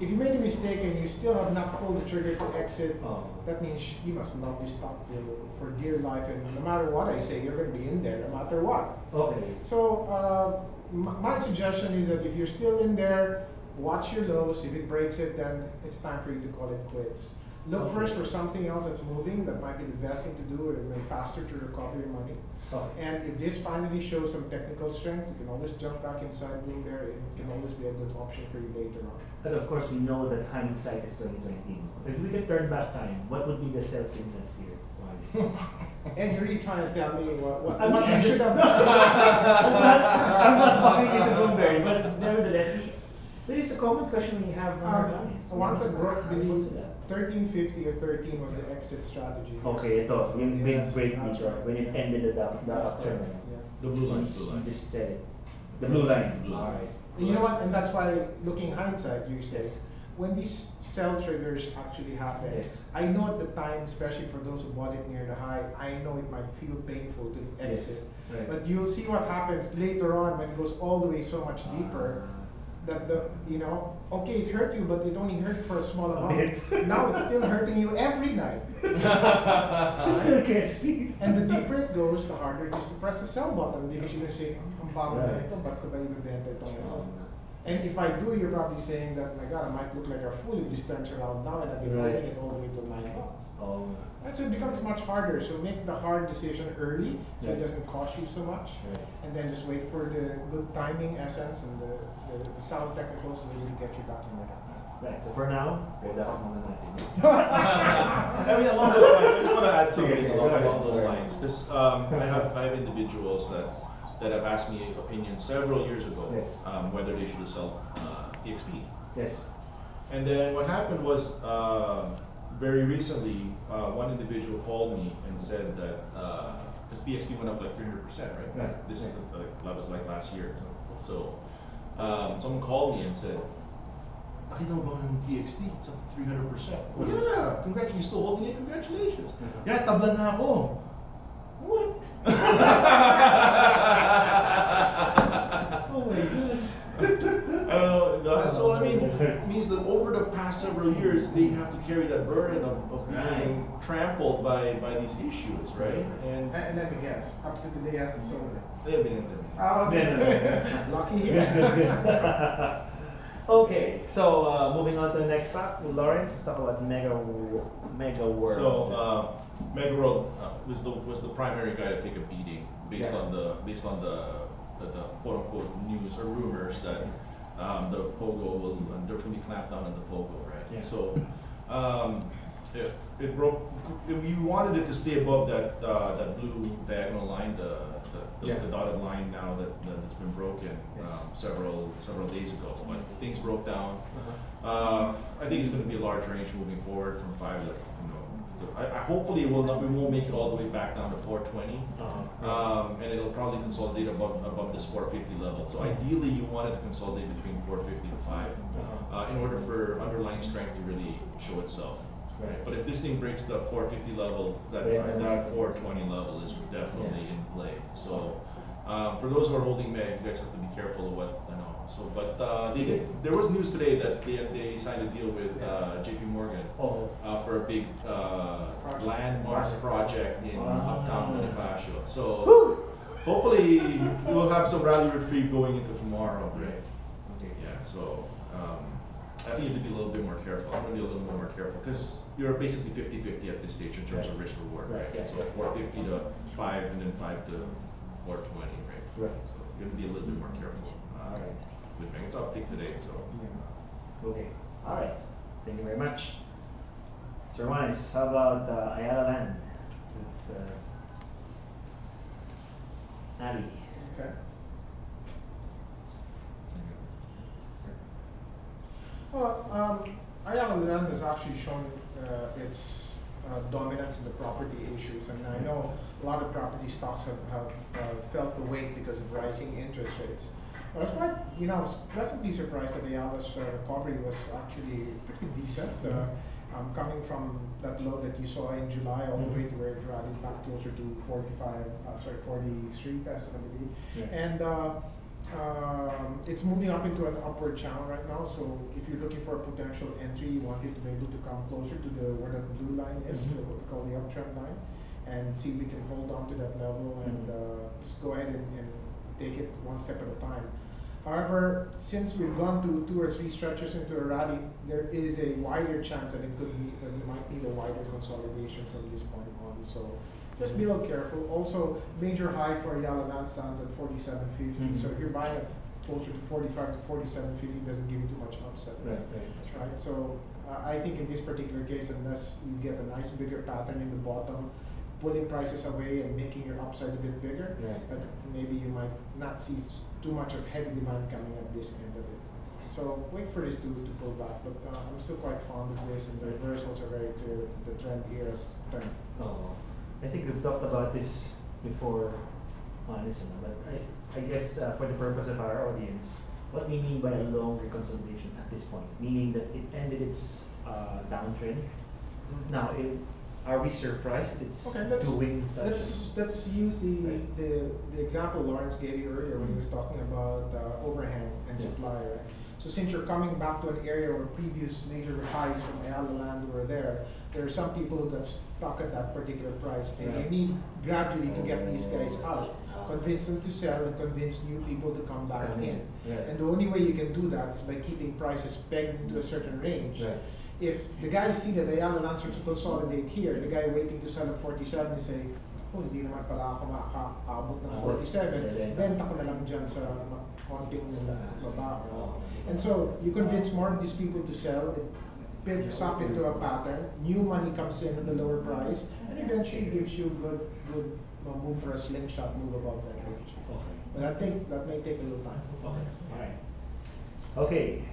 if you made a mistake and you still have not pulled the trigger to exit, Oh. that means you must not be stopped for dear life. And no matter what I say, you're going to be in there no matter what. Okay. So uh, my suggestion is that if you're still in there, watch your lows. If it breaks it, then it's time for you to call it quits. Look Okay. first for something else that's moving that might be the best thing to do, or may faster to recover your money. Okay. And if this finally shows some technical strength, you can always jump back inside Bloomberry. It can always be a good option for you later on. But of course, we know that hindsight is 2020. If we could turn back time, what would be the sales signals here? And you're really trying to tell me what, what, I'm what not, should I'm not, I'm not buying into Bloomberry, but nevertheless, we, is a common question we have from our Um, clients. once broke How beneath that? 1350 or 13 was the exit strategy. Okay, ito, yung big Yes, break that's dito, right. when it ended the, the That's uptrend. correct, yeah. The blue line, You blue line. Just said it. The blue line. Blue line. Alright. And you know what? And that's why, looking hindsight, you say, Yes. when these sell triggers actually happen, Yes. I know at the time, especially for those who bought it near the high, I know it might feel painful to exit. Yes. Right. But you'll see what happens later on when it goes all the way so much deeper. Ah. That the you know okay it hurt you but it only hurt for a small amount. bit. now it's still hurting you every night. I still can't sleep. And the deeper it goes, the harder it is to press the sell button because you're gonna say, ang bago na Right. ito, ba't ko ba ibibenta ito ngayon? Oh, And if I do, you're probably saying that, my God, I might look like a fool if this turns around now and I've been Right. holding it all the way to nine bucks. oh, And so it becomes much harder. So make the hard decision early so it doesn't cost you so much. right. And then just wait for the good timing essence and the, the, the sound technicals to really get you back in the Right, so for now, hold out muna natin. I mean, along those lines, I just want to add something Sige, sige. along, along those lines. Because um, I, have, I have individuals that, that have asked me opinions several years ago Yes. um, whether they should sell uh, EXP. Yes. And then what happened was, uh, very recently, uh, one individual called me and said that, because BXP went up like 300%, right? Right, This right. uh, that was like last year. So, um, someone called me and said, Nakita mo ba yung BXP? It's up 300%. Oh, yeah, congratulations. You're still holding it? Congratulations. Mhm. Yeah, tabla na ako. What? oh my god. I don't know. the- So I mean, it means that over the past several years, they have to carry that burden of, of being trampled by, by these issues, right? And And, and let me guess, up to today hasn't sold it. They didn't. Ah, okay. Lucky you. okay, so uh, moving on to the next stop with Lawrence, let's talk about Mega Mega World. So uh, Mega World uh, was the was the primary guy to take a beating based Yeah. on the based on the, the, the quote unquote news or rumors that um, the Pogo will there's gonna be clamped down on the Pogo, right? Yeah. So um, it, it broke. We wanted it to stay above that uh, that blue diagonal line, the the, Yeah. the dotted line now that, that it's been broken Yes. um, several several days ago. But things broke down. Uh-huh. Uh, I think it's going to be a large range moving forward from five to, you know, to, I, I hopefully it will not, we won't make it all the way back down to 420. Uh-huh. Um, and it'll probably consolidate above, above this 450 level. So ideally you want it to consolidate between 450 to 5 Uh-huh. uh, in order for underlying strength to really show itself. Right. But if this thing breaks the 450 level, that, Yeah. that 420 level is definitely in play. So um, for those who are holding Meg, you guys have to be careful of what I know. So, but uh, they there was news today that they, they signed a deal with uh, J.P. Morgan Oh, uh, for a big uh, Project. landmark project in Wow. uptown Bonifacio. So hopefully we'll have some rally reprieve going into tomorrow, right? okay. Yeah, so I think you need to be a little bit more careful. I'm gonna be a little bit more careful because you're basically 50-50 at this stage in terms of risk reward, Right, right? yeah, So yeah. 450 to 5 and then 5 to 420, right? Right. So you're gonna be a little bit more careful. Uh, Alright. with Meg. It's uptick today, so. Okay. All right. Thank you very much. Sir Miles, how about uh, Ayala Land with uh, Ali? Okay. Well, um, Ayala Land has actually shown uh, its uh, dominance in the property issues, and I know a lot of property stocks have, have uh, felt the weight because of rising interest rates. I was quite, you know, I was pleasantly surprised that Ayala's uh, recovery was actually pretty decent. Uh, um, coming from that low that you saw in July all the way to where it rallied back closer to 45, uh, sorry, 43 pesos, I believe. Yeah. And uh, um, it's moving up into an upward channel right now. So if you're looking for a potential entry, you want it to be able to come closer to the where that blue line is, Mhm. the, what we call the uptrend line, and see if we can hold on to that level and Mhm. uh, just go ahead and, and take it one step at a time. However, since we've gone to two or three stretches into a rally, there is a wider chance that it could be that we might need a wider consolidation from this point on. So just be a little careful. Also, major high for Ayala Land stands at 47.50. Mhm. So if you're buying it closer to 45 to 47.50, doesn't give you too much upside. Right, right. Right. So uh, I think in this particular case, unless you get a nice bigger pattern in the bottom, pulling prices away and making your upside a bit bigger, Right. uh, maybe you might not see too much of heavy demand coming at this end of it. So wait for this to, to pull back, but uh, I'm still quite fond of this, and the reversals are very clear. The trend here is turned. Oh, I think we've talked about this before, honestly, but I, I guess uh, for the purpose of our audience, what we mean by a long reconsolidation at this point, meaning that it ended its uh, downtrend. Now, it, are we surprised it's Okay, let's- doing such? Let's let's use the, Right. the the example Lawrence gave you earlier when he was talking about uh, overhang and Yes. supply. Right? So since you're coming back to an area where previous major highs from Ayala Land were there, there are some people who got stuck at that particular price. And Right. you need gradually to get these guys out, convince them to sell and convince new people to come back in. Right. And the only way you can do that is by keeping prices pegged into a certain range. Right. If the guys see that they have Land starts to consolidate here, the guy waiting to sell at 47 is say, oh, hindi naman pala ako makakaabot ng Ah, 47, benta. ko na lang dyan sa konting baba. And so, you convince more of these people to sell, it builds up into a pattern, new money comes in at a lower price, and eventually gives you good, good uh, move for a slingshot move above that range. Okay. But that, take, that may take a little time. Okay. Alright. Okay.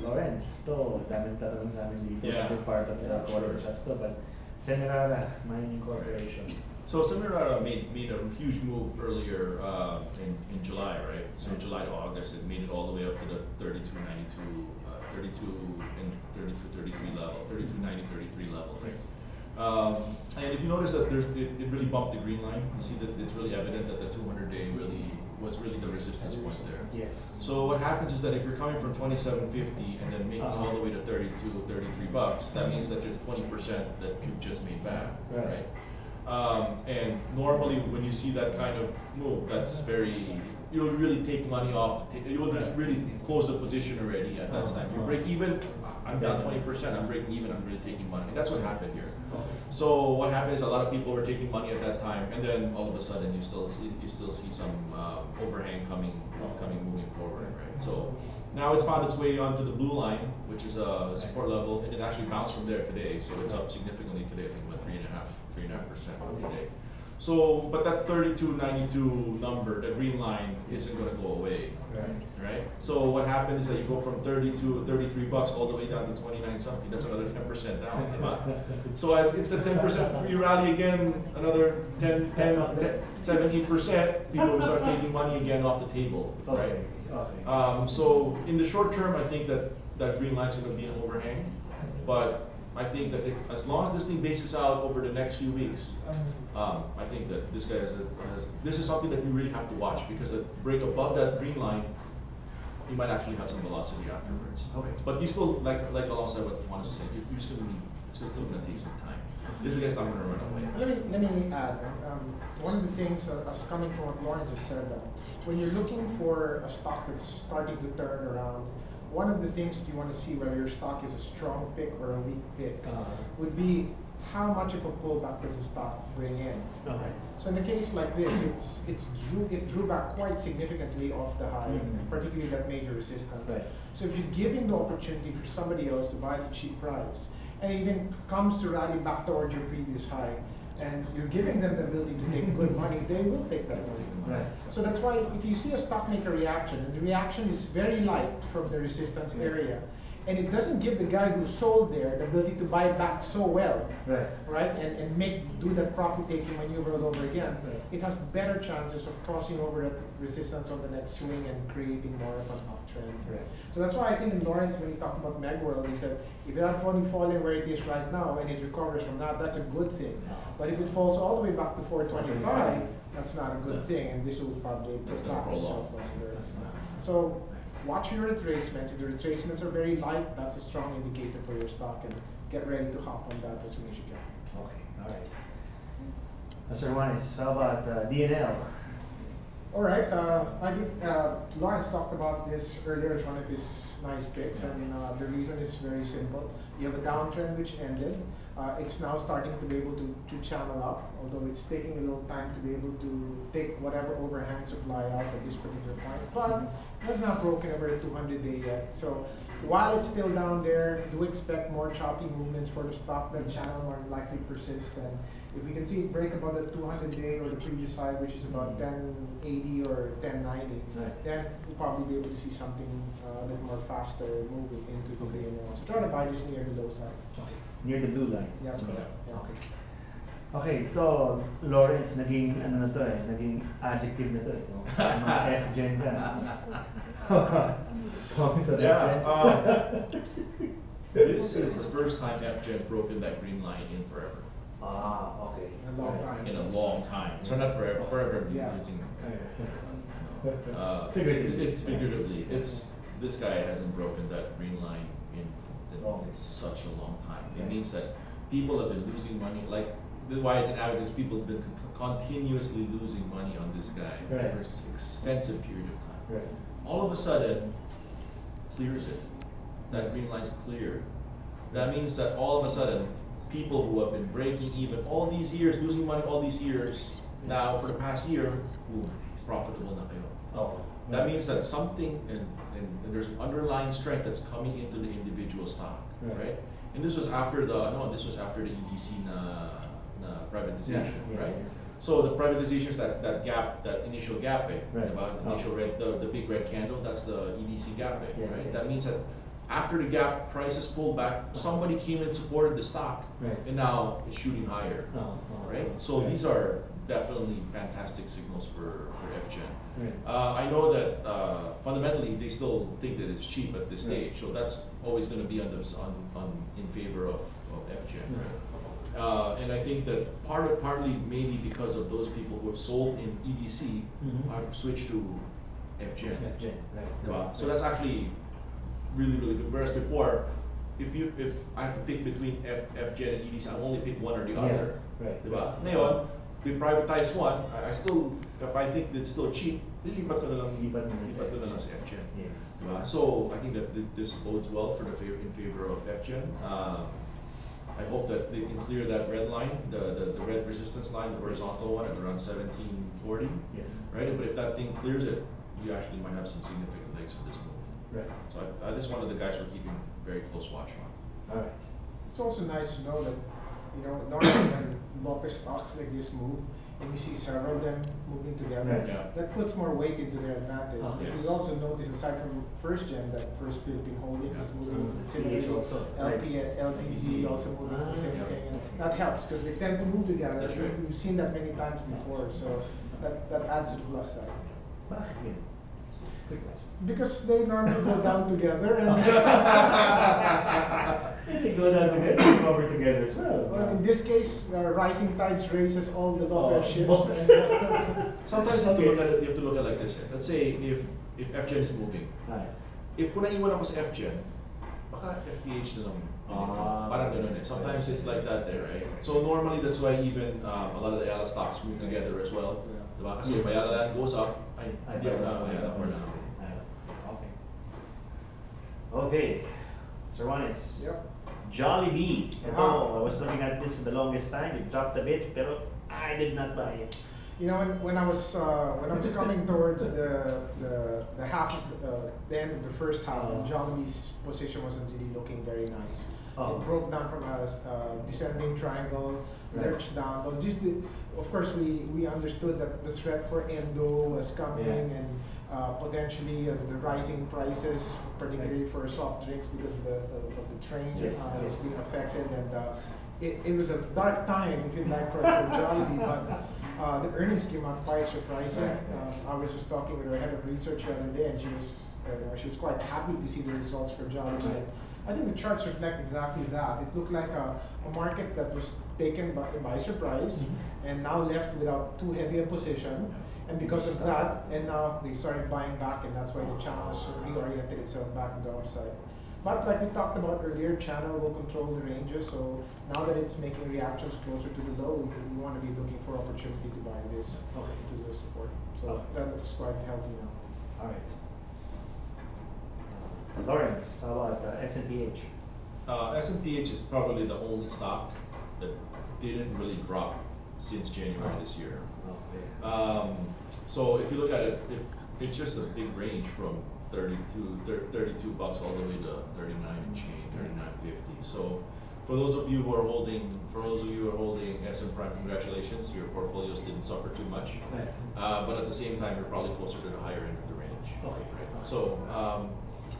Lawrence, to, daming tatanong sa amin dito Yeah. kasi part of the Yeah, quarter sure. shots to, but Semirara Mining Corporation. So Semirara made made a huge move earlier uh, in in July, right? So July to August, it made it all the way up to the 32.92, uh, 32 and 32, 33 level, 32.90, 33 right? Um, and if you notice that there's it, it really bumped the green line, you see that it's really evident that the 200 day really was really the resistance point there. Yes. So what happens is that if you're coming from 27.50 and then making Uh-huh. all the way to 32, 33 bucks, that means that there's 20% that you've just made back, Right. right? Um, and normally when you see that kind of move, that's very, you'll really take money off, you'll just really close the position already at that time. You break even, I'm down 20%, I'm breaking even, I'm really taking money. That's what happened here. So what happened is a lot of people were taking money at that time, and then all of a sudden you still see you still see some um, overhang coming coming moving forward, right? So now it's found its way onto the blue line, which is a support level, and it actually bounced from there today. So it's up significantly today. I think about three and a half three and a half percent today. So, but that 32.92 number, the green line, isn't going to go away Right. right? So what happened is that you go from 32, 33 bucks all the way down to 29 something. That's another 10% down. So as if the 10% free rally again, another 10, 10, 10 17%, people will start taking money again off the table, right? Okay. Um, so in the short term, I think that that green line's going to be an overhang, but I think that if as long as this thing bases out over the next few weeks, um, I think that this guy has, a, has this is something that we really have to watch because a break above that green line, you might actually have some velocity afterwards. Okay. But you still like like alongside what Juan was saying, you- you're just going to need it's still going to take some time. This guy's not going to run away. Let me, let me add, um, one of the things, uh, as coming from what Lauren just said, that when you're looking for a stock that's starting to turn around, one of the things that you want to see whether your stock is a strong pick or a weak pick Uh, would be how much of a pullback does the stock bring in. So in a case like this, it's it's drew it drew back quite significantly off the high, Mhm. particularly that major resistance. Right. So if you're giving the opportunity for somebody else to buy at a cheap price, and it even comes to rally back towards your previous high, and you're giving them the ability to take good money, they will take that money. Right. So that's why if you see a stock make a reaction, and the reaction is very light from the resistance Yeah. area, and it doesn't give the guy who sold there the ability to buy back so well, Right. right, and, and make do that profit taking maneuver all over again, Right. it has better chances of crossing over that resistance on the next swing and creating more of an uptrend. Right. So that's why I think in Lawrence, when he talked about Megworld, he said if it had only fallen where it is right now and it recovers from that, that's a good thing. But if it falls all the way back to 425, that's not a good Yeah. thing, and this will probably That's put gonna back roll itself off. once there. That's not- So watch your retracements. If the retracements are very light, that's a strong indicator for your stock, and get ready to hop on that as soon as you can. Okay. All right. Mr. Juanis, how about uh, DNL? All right, uh, I think uh, Lawrence talked about this earlier as one of his nice picks, and uh, the reason is very simple. You have a downtrend which ended. Uh, it's now starting to be able to, to channel up, although it's taking a little time to be able to take whatever overhang supply out at this particular point. But it has not broken over the 200 day yet. So while it's still down there, do expect more choppy movements for the stock. That channel more likely persist. And if we can see it break above the 200 day or the previous side, which is about 1080 or 1090, Right. then we'll probably be able to see something uh, a little more faster moving into the DNL. So try to buy this near the low side. Okay. Near the blue line. Yes, Yeah. correct. Yeah. Okay. Okay, ito, Lawrence, naging ano na to eh, naging adjective na to eh. No? Mga F-gen ka. Comments on Yeah, F-gen? um, this is the first time FGen broken that green line in forever. Ah, okay. In A long time. In a long time. So not forever, forever I'm Yeah. using Okay. uh, Figuratively. It's figuratively. It's this guy hasn't broken that green line in, Oh. such a long time. It means that people have been losing money. Like this is why it's an average. People have been con- continuously losing money on this guy Right. over an extensive period of time. Right. All of a sudden, clears it. That green line's clear. That means that all of a sudden, people who have been breaking even all these years, losing money all these years, now for the past year, boom, profitable na kayo. Oh. That means that something, and, and, there's an underlying strength that's coming into the individual stock, Right. right? And this was after the, no, this was after the EDC na, na privatization, Yes, right? yes, yes. So the privatizations, that, that gap, that initial gap, eh, Right. about The Oh. initial red, the, the big red candle, that's the EDC gap, eh, right? That means that after the gap prices pulled back, somebody came and supported the stock, Right. and now it's shooting higher, Oh, oh, right? oh, So these are definitely fantastic signals for, for FGen. Right. Uh, I know that uh, fundamentally they still think that it's cheap at this Right. stage, so that's always going to be on the on, on in favor of, of FGen. Right. Uh, and I think that part of, partly maybe because of those people who have sold in EDC Mhm. have switched to FGen. FGen, right. Diba? So that's actually really really good. Whereas before, if you if I have to pick between F, FGen and EDC, I only pick one or the Yeah, other. right. Diba? Ngayon, we privatize one, I, I still, I think it's still cheap, lilipat ko na lang, Lipat mo na sa lipat ko na lang sa FGen. Yes. Diba? So I think that thi- this bodes well for the favor, in favor of FGen. Uh, I hope that they can clear that red line, the, the, the red resistance line, the horizontal one at around seventeen forty, Yes. right? But if that thing clears it, you actually might have some significant legs in this move. Right. So I, I, this is one of the guys we're keeping very close watch on. All right. It's also nice to know that, you know, normally when local stocks like this move, and you see several of them moving together. Yeah. that puts more weight into their advantage. Oh, yes. We also notice, aside from first gen, that first Philippine holding is moving Mm, similarly. CH also, LP, right. LPZ also moving the same Ah, yeah. thing, and that helps because they tend to move together. That's right. We've seen that many times before, so that, that adds to the plus side. Bakit yun? Question. Because they normally go down together and. They go down together, they cover together as well. Well, in this case, uh, rising tides raises all the Oh, ships. boats. and- Sometimes you have to look at it, you have to look at it like this. eh. Let's say if, if FGen is moving, Right. if kung naiwan ako sa FGen, baka FPH na lang. bilhin. Ah. Parang ganun eh. Sometimes it's like that there, right? So normally that's why even um, a lot of the Ayala stocks move together as well. Yeah. Diba? Kasi if Ayala land goes up, ay, Ay, hindi ako na ay, Ayala for now. Ay, Okay. Juanis. Yep. Jollibee. Ito, Ah. I was looking at this for the longest time. It dropped a bit, pero I did not buy it. You know, when, when I was uh, when I was coming towards the the, the half of the, uh, the end of the first half, Oh. Jollibee's position wasn't really looking very nice. Oh. It broke down from a uh, descending triangle, Right. lurched down. But just the, of course, we, we understood that the threat for endo was coming Yeah. and uh, potentially uh, the rising prices, particularly for soft drinks because of the of, of the train Yes, uh, yes. being affected and. Uh, it, it was a dark time, if you like, for, for Jollibee, but uh, the earnings came out quite surprising. Um, I was just talking with our head of research the other day, and she was, uh, know, she was quite happy to see the results for Jollibee. I think the charts reflect exactly that. It looked like a, a market that was taken by, by surprise Mhm. and now left without too heavy a position. And because of that, and now they started buying back, and that's why the channel has reoriented itself back to the upside. But like we talked about earlier, channel will control the ranges. So now that it's making reactions closer to the low, we, we want to be looking for opportunity to buy this Okay. to the support. So Okay. that looks quite healthy now. All right. Lawrence, how about uh, SMPH? Uh, SMPH is probably the only stock that didn't really drop since January this year. Um, so if you look at it, it, it's just a big range from 32, 32 bucks all the way to 39 and change, 39.50. So for those of you who are holding, for those of you who are holding SM Prime, congratulations, your portfolios didn't suffer too much. Uh, but at the same time, you're probably closer to the higher end of the range. Okay. Right? So, um,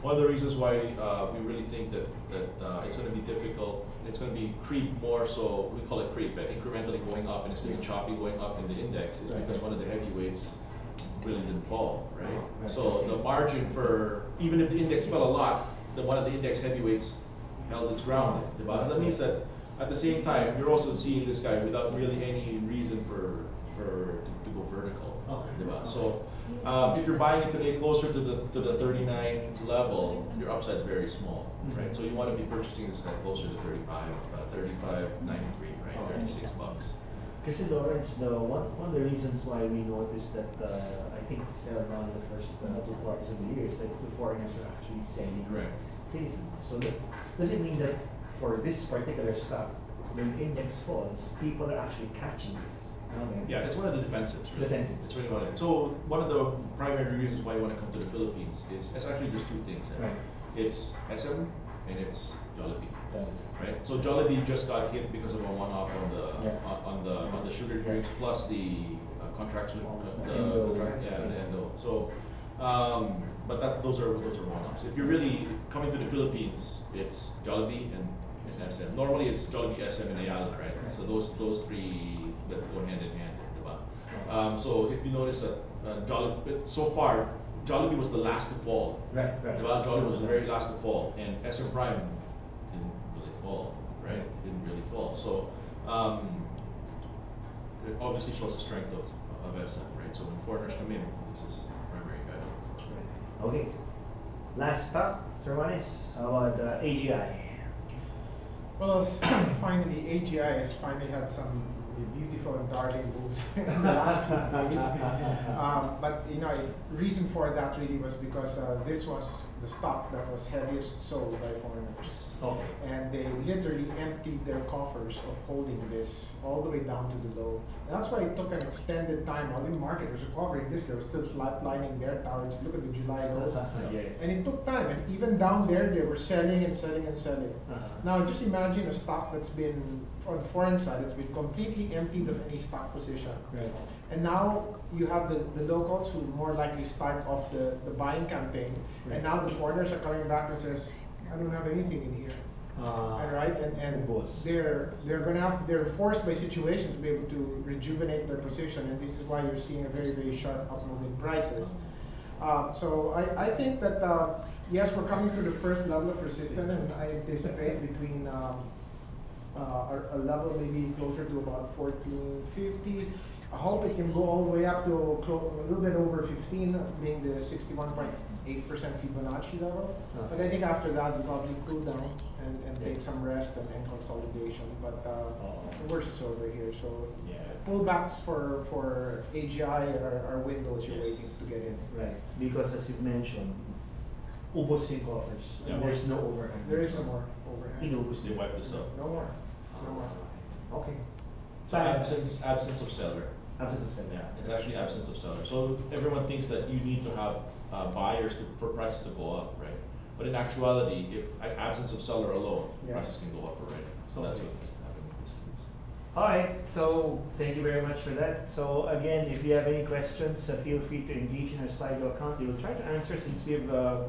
one of the reasons why uh, we really think that, that uh, it's going to be difficult, it's going to be creep more so, we call it creep, but incrementally going up, and it's going to be choppy going up in the index, is Right. because one of the heavyweights really didn't fall, right? Right. So the margin for, even if the index fell a lot, the one of the index heavyweights held its ground. diba? That means that at the same time, you're also seeing this guy without really any reason for, for to, to go vertical. Okay. So um, if you're buying it today closer to the to the 39 level, your upside is very small, Mhm. right? So you want to be purchasing this stuff closer to 35, uh, 35, 93, right? Oh. 36 bucks. Kasi Lawrence, the one, one of the reasons why we noticed that uh, I think sell around the first uh, two quarters of the year is that the foreigners are actually selling Correct. Philippines. So that, does it mean that for this particular stock, when index falls, people are actually catching this? Okay. Yeah, it's one of the defensives. Really. Defensives. It's really one of it. So one of the primary reasons why you want to come to the Philippines is it's actually just two things. eh? Right. It's SM and it's Jollibee. Done. Right. So Jollibee just got hit because of a one-off on the Yeah. on, on the on the sugar drinks plus the uh, contracts with the, Endo, contract- right? yeah the endo. So, um, but that those are those are one-offs. If you're really coming to the Philippines, it's Jollibee and it's SM. Normally it's Jollibee, SM, and Ayala, right? Right. So those those three that go hand in hand, diba? Um, so if you notice that uh, Jollibee, so far Jollibee was the last to fall. Right, right. Diba? Jollibee was the very last to fall, and SM Prime didn't really fall, right? Right. Didn't really fall. So um, it obviously shows the strength of of SM, right? So when foreigners come in, this is primary guy to look for. Right. Okay. Last stop, Sir Juanis, how about uh, AGI? Well, finally, AGI has finally had some beautiful and darling moves in the last few days. Um, but you know, reason for that really was because uh, this was the stock that was heaviest sold by foreigners. Okay. and they literally emptied their coffers of holding this all the way down to the low. And that's why it took an extended time while the market was recovering this, they were still flatlining their towards look at the July lows. yes. And it took time, and even down there they were selling and selling and selling. Uh-huh. Now just imagine a stock that's been on the foreign side, it's been completely emptied of any stock position. Right. And now you have the, the locals who more likely start off the, the buying campaign. Right. And now the foreigners are coming back and says, I don't have anything in here. Uh, And right, and, and Boss. they're they're gonna have they're forced by situation to be able to rejuvenate their position, and this is why you're seeing a very very sharp up move in prices. Um, so I, I think that uh, yes, we're coming to the first level of resistance, and I anticipate between um, uh, a, a level maybe closer to about 1450. I hope it can go all the way up to clo- a little bit over 15, being the 61.8% Fibonacci level. But I think after that, we probably cool down and, and take some rest and, and consolidation. But uh, Oh. the worst is over here. So Yeah. pullbacks for, for AGI are, are windows you're Yes. waiting to get in. Right, because as you mentioned, ubos yung coffers. Yeah. There's no overhang. There is no more overhang. Inubos. They wipe this up. No more. More. Okay. So absence absence of seller. Absence of seller. Yeah, it's actually absence of seller. So everyone thinks that you need to have uh, buyers to, for prices to go up, right? But in actuality, if absence of seller alone, Yeah. prices can go up already. So that's Okay. what's happening with this. case. All right, so thank you very much for that. So again, if you have any questions, uh, feel free to engage in our Slido account. We will try to answer since we've uh,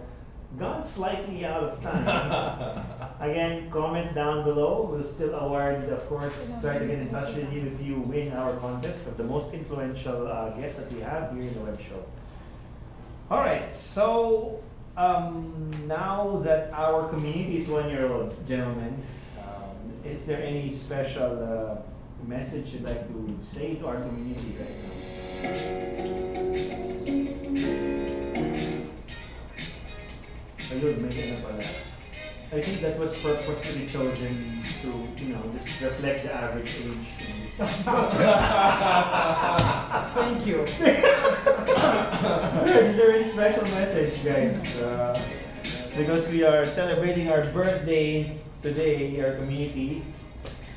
gone slightly out of time. Again, comment down below. We'll still award, of course, try to get in touch with you if you win our contest of the most influential uh, guest that we have here in the web show. All right, so um, now that our community is one year old, gentlemen, um, is there any special uh, message you'd like to say to our community right now? Ayun, may pala. I think that was purposely chosen to, you know, just reflect the average age. Thank you. Is there any special message, guys? Uh, because we are celebrating our birthday today, our community.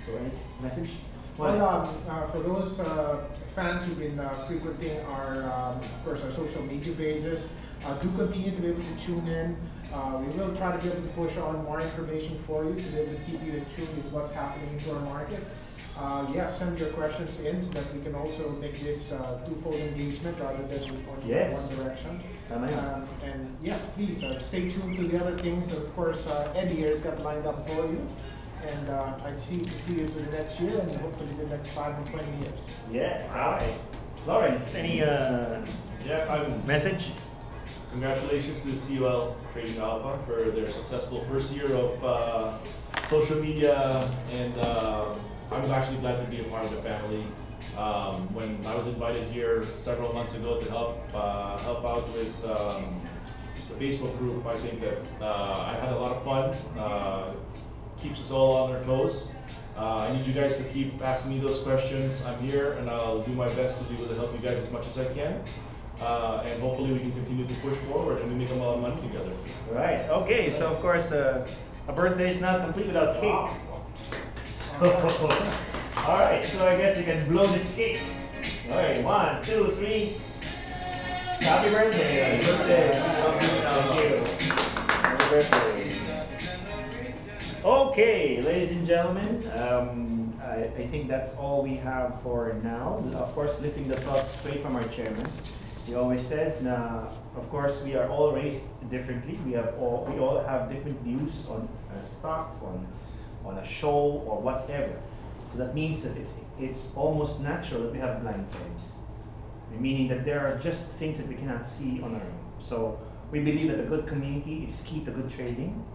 So, any message? Well, um, uh, for those uh, fans who've been uh, frequenting our, um, of course, our social media pages, uh, do continue to be able to tune in. Uh, we will try to be able to push on more information for you to be able to keep you in tune with what's happening into our market. Uh, yes, send your questions in so that we can also make this uh, twofold engagement rather than only Yes. one direction. Um, and yes, please uh, stay tuned to the other things. Of course, uh, Eddie here has got lined up for you. And uh, I see to see you for the next year and hopefully the next five and twenty years. Yes, all right. Lawrence, any uh, Yeah, I'm message? Congratulations to the COL Trading Alpha for their successful first year of uh, social media, and uh, I'm actually glad to be a part of the family. Um, when I was invited here several months ago to help uh, help out with um, the Facebook group, I think that uh, I had a lot of fun. Uh, keeps us all on our toes. Uh, I need you guys to keep asking me those questions. I'm here and I'll do my best to be able to help you guys as much as I can. Uh, and hopefully we can continue to push forward and we make a lot of money together. Right. Okay. So of course, uh, a birthday is not complete without cake. all right. So I guess you can blow this cake. All right. One, two, three. Happy birthday! Happy birthday! Happy birthday. Okay, ladies and gentlemen, um, I, I think that's all we have for now. Of course, lifting the thoughts straight from our chairman. He always says, na, of course, we are all raised differently. We have all we all have different views on a stock, on on a show, or whatever. So that means that it's it's almost natural that we have blind sides, meaning that there are just things that we cannot see on our own. So we believe that a good community is key to good trading.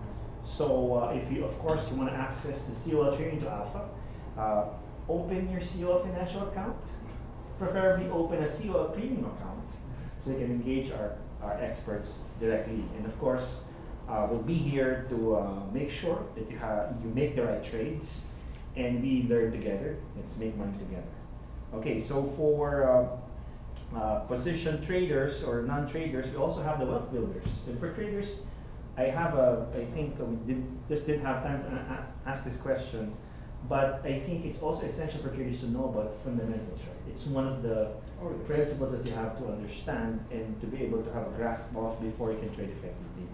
So uh, if you, of course, you want to access the COL trading to Alpha, uh, open your COL financial account. Preferably open a COL premium account so you can engage our, our experts directly. And of course, uh, we'll be here to uh, make sure that you have you make the right trades and we learn together. Let's make money together. Okay, so for uh, uh, position traders or non-traders, we also have the wealth builders. And for traders, I have a, I think we did, just didn't have time to ask this question, but I think it's also essential for traders to know about fundamentals, right? It's one of the Oh, principles that you have to understand and to be able to have a grasp of before you can trade effectively.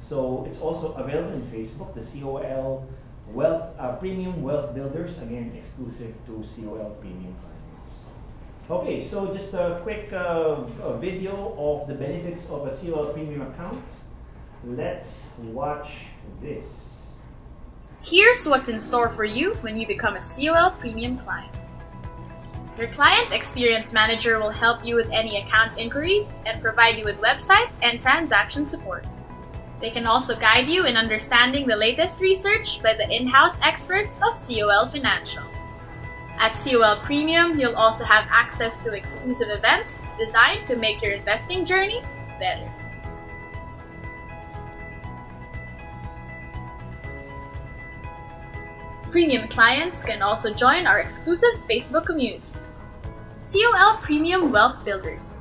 So it's also available in Facebook, the COL Wealth uh, Premium Wealth Builders, again exclusive to COL Premium clients. Okay, so just a quick uh, video of the benefits of a COL Premium account. Let's watch this. Here's what's in store for you when you become a COL Premium client. Your Client Experience Manager will help you with any account inquiries and provide you with website and transaction support. They can also guide you in understanding the latest research by the in house experts of COL Financial. At COL Premium, you'll also have access to exclusive events designed to make your investing journey better. Premium clients can also join our exclusive Facebook communities. COL Premium Wealth Builders.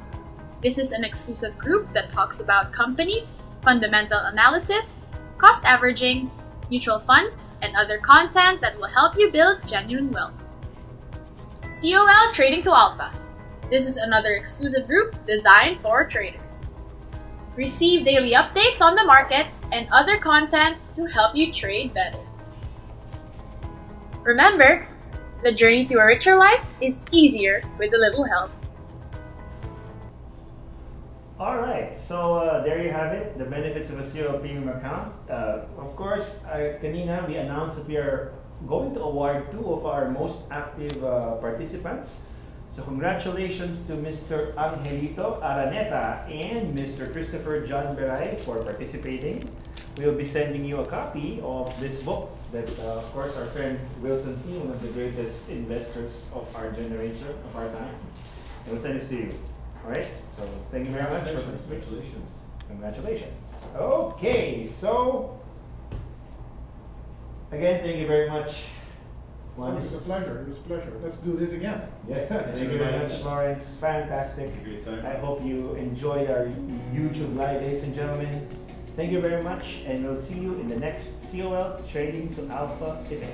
This is an exclusive group that talks about companies, fundamental analysis, cost averaging, mutual funds, and other content that will help you build genuine wealth. COL Trading to Alpha. This is another exclusive group designed for traders. Receive daily updates on the market and other content to help you trade better. Remember, the journey to a richer life is easier with a little help. All right, so uh, there you have it, the benefits of a COL Premium account. Uh, of course, uh, kanina we announced that we are going to award two of our most active uh, participants. So congratulations to Mr. Angelito Araneta and Mr. Christopher John Beray for participating. We'll be sending you a copy of this book that, uh, of course, our friend Wilson Sy, one of the greatest investors of our generation, of our time, we'll send this to you. All right, so thank you very much for participating. Congratulations. Congratulations. Okay, so again, thank you very much. It was a pleasure. It was a pleasure. Let's do this again. Yes, thank you very much, Lawrence. Fantastic. Great time. I hope you enjoyed our YouTube live, ladies and gentlemen. Thank you very much, and we'll see you in the next COL Trading to Alpha event.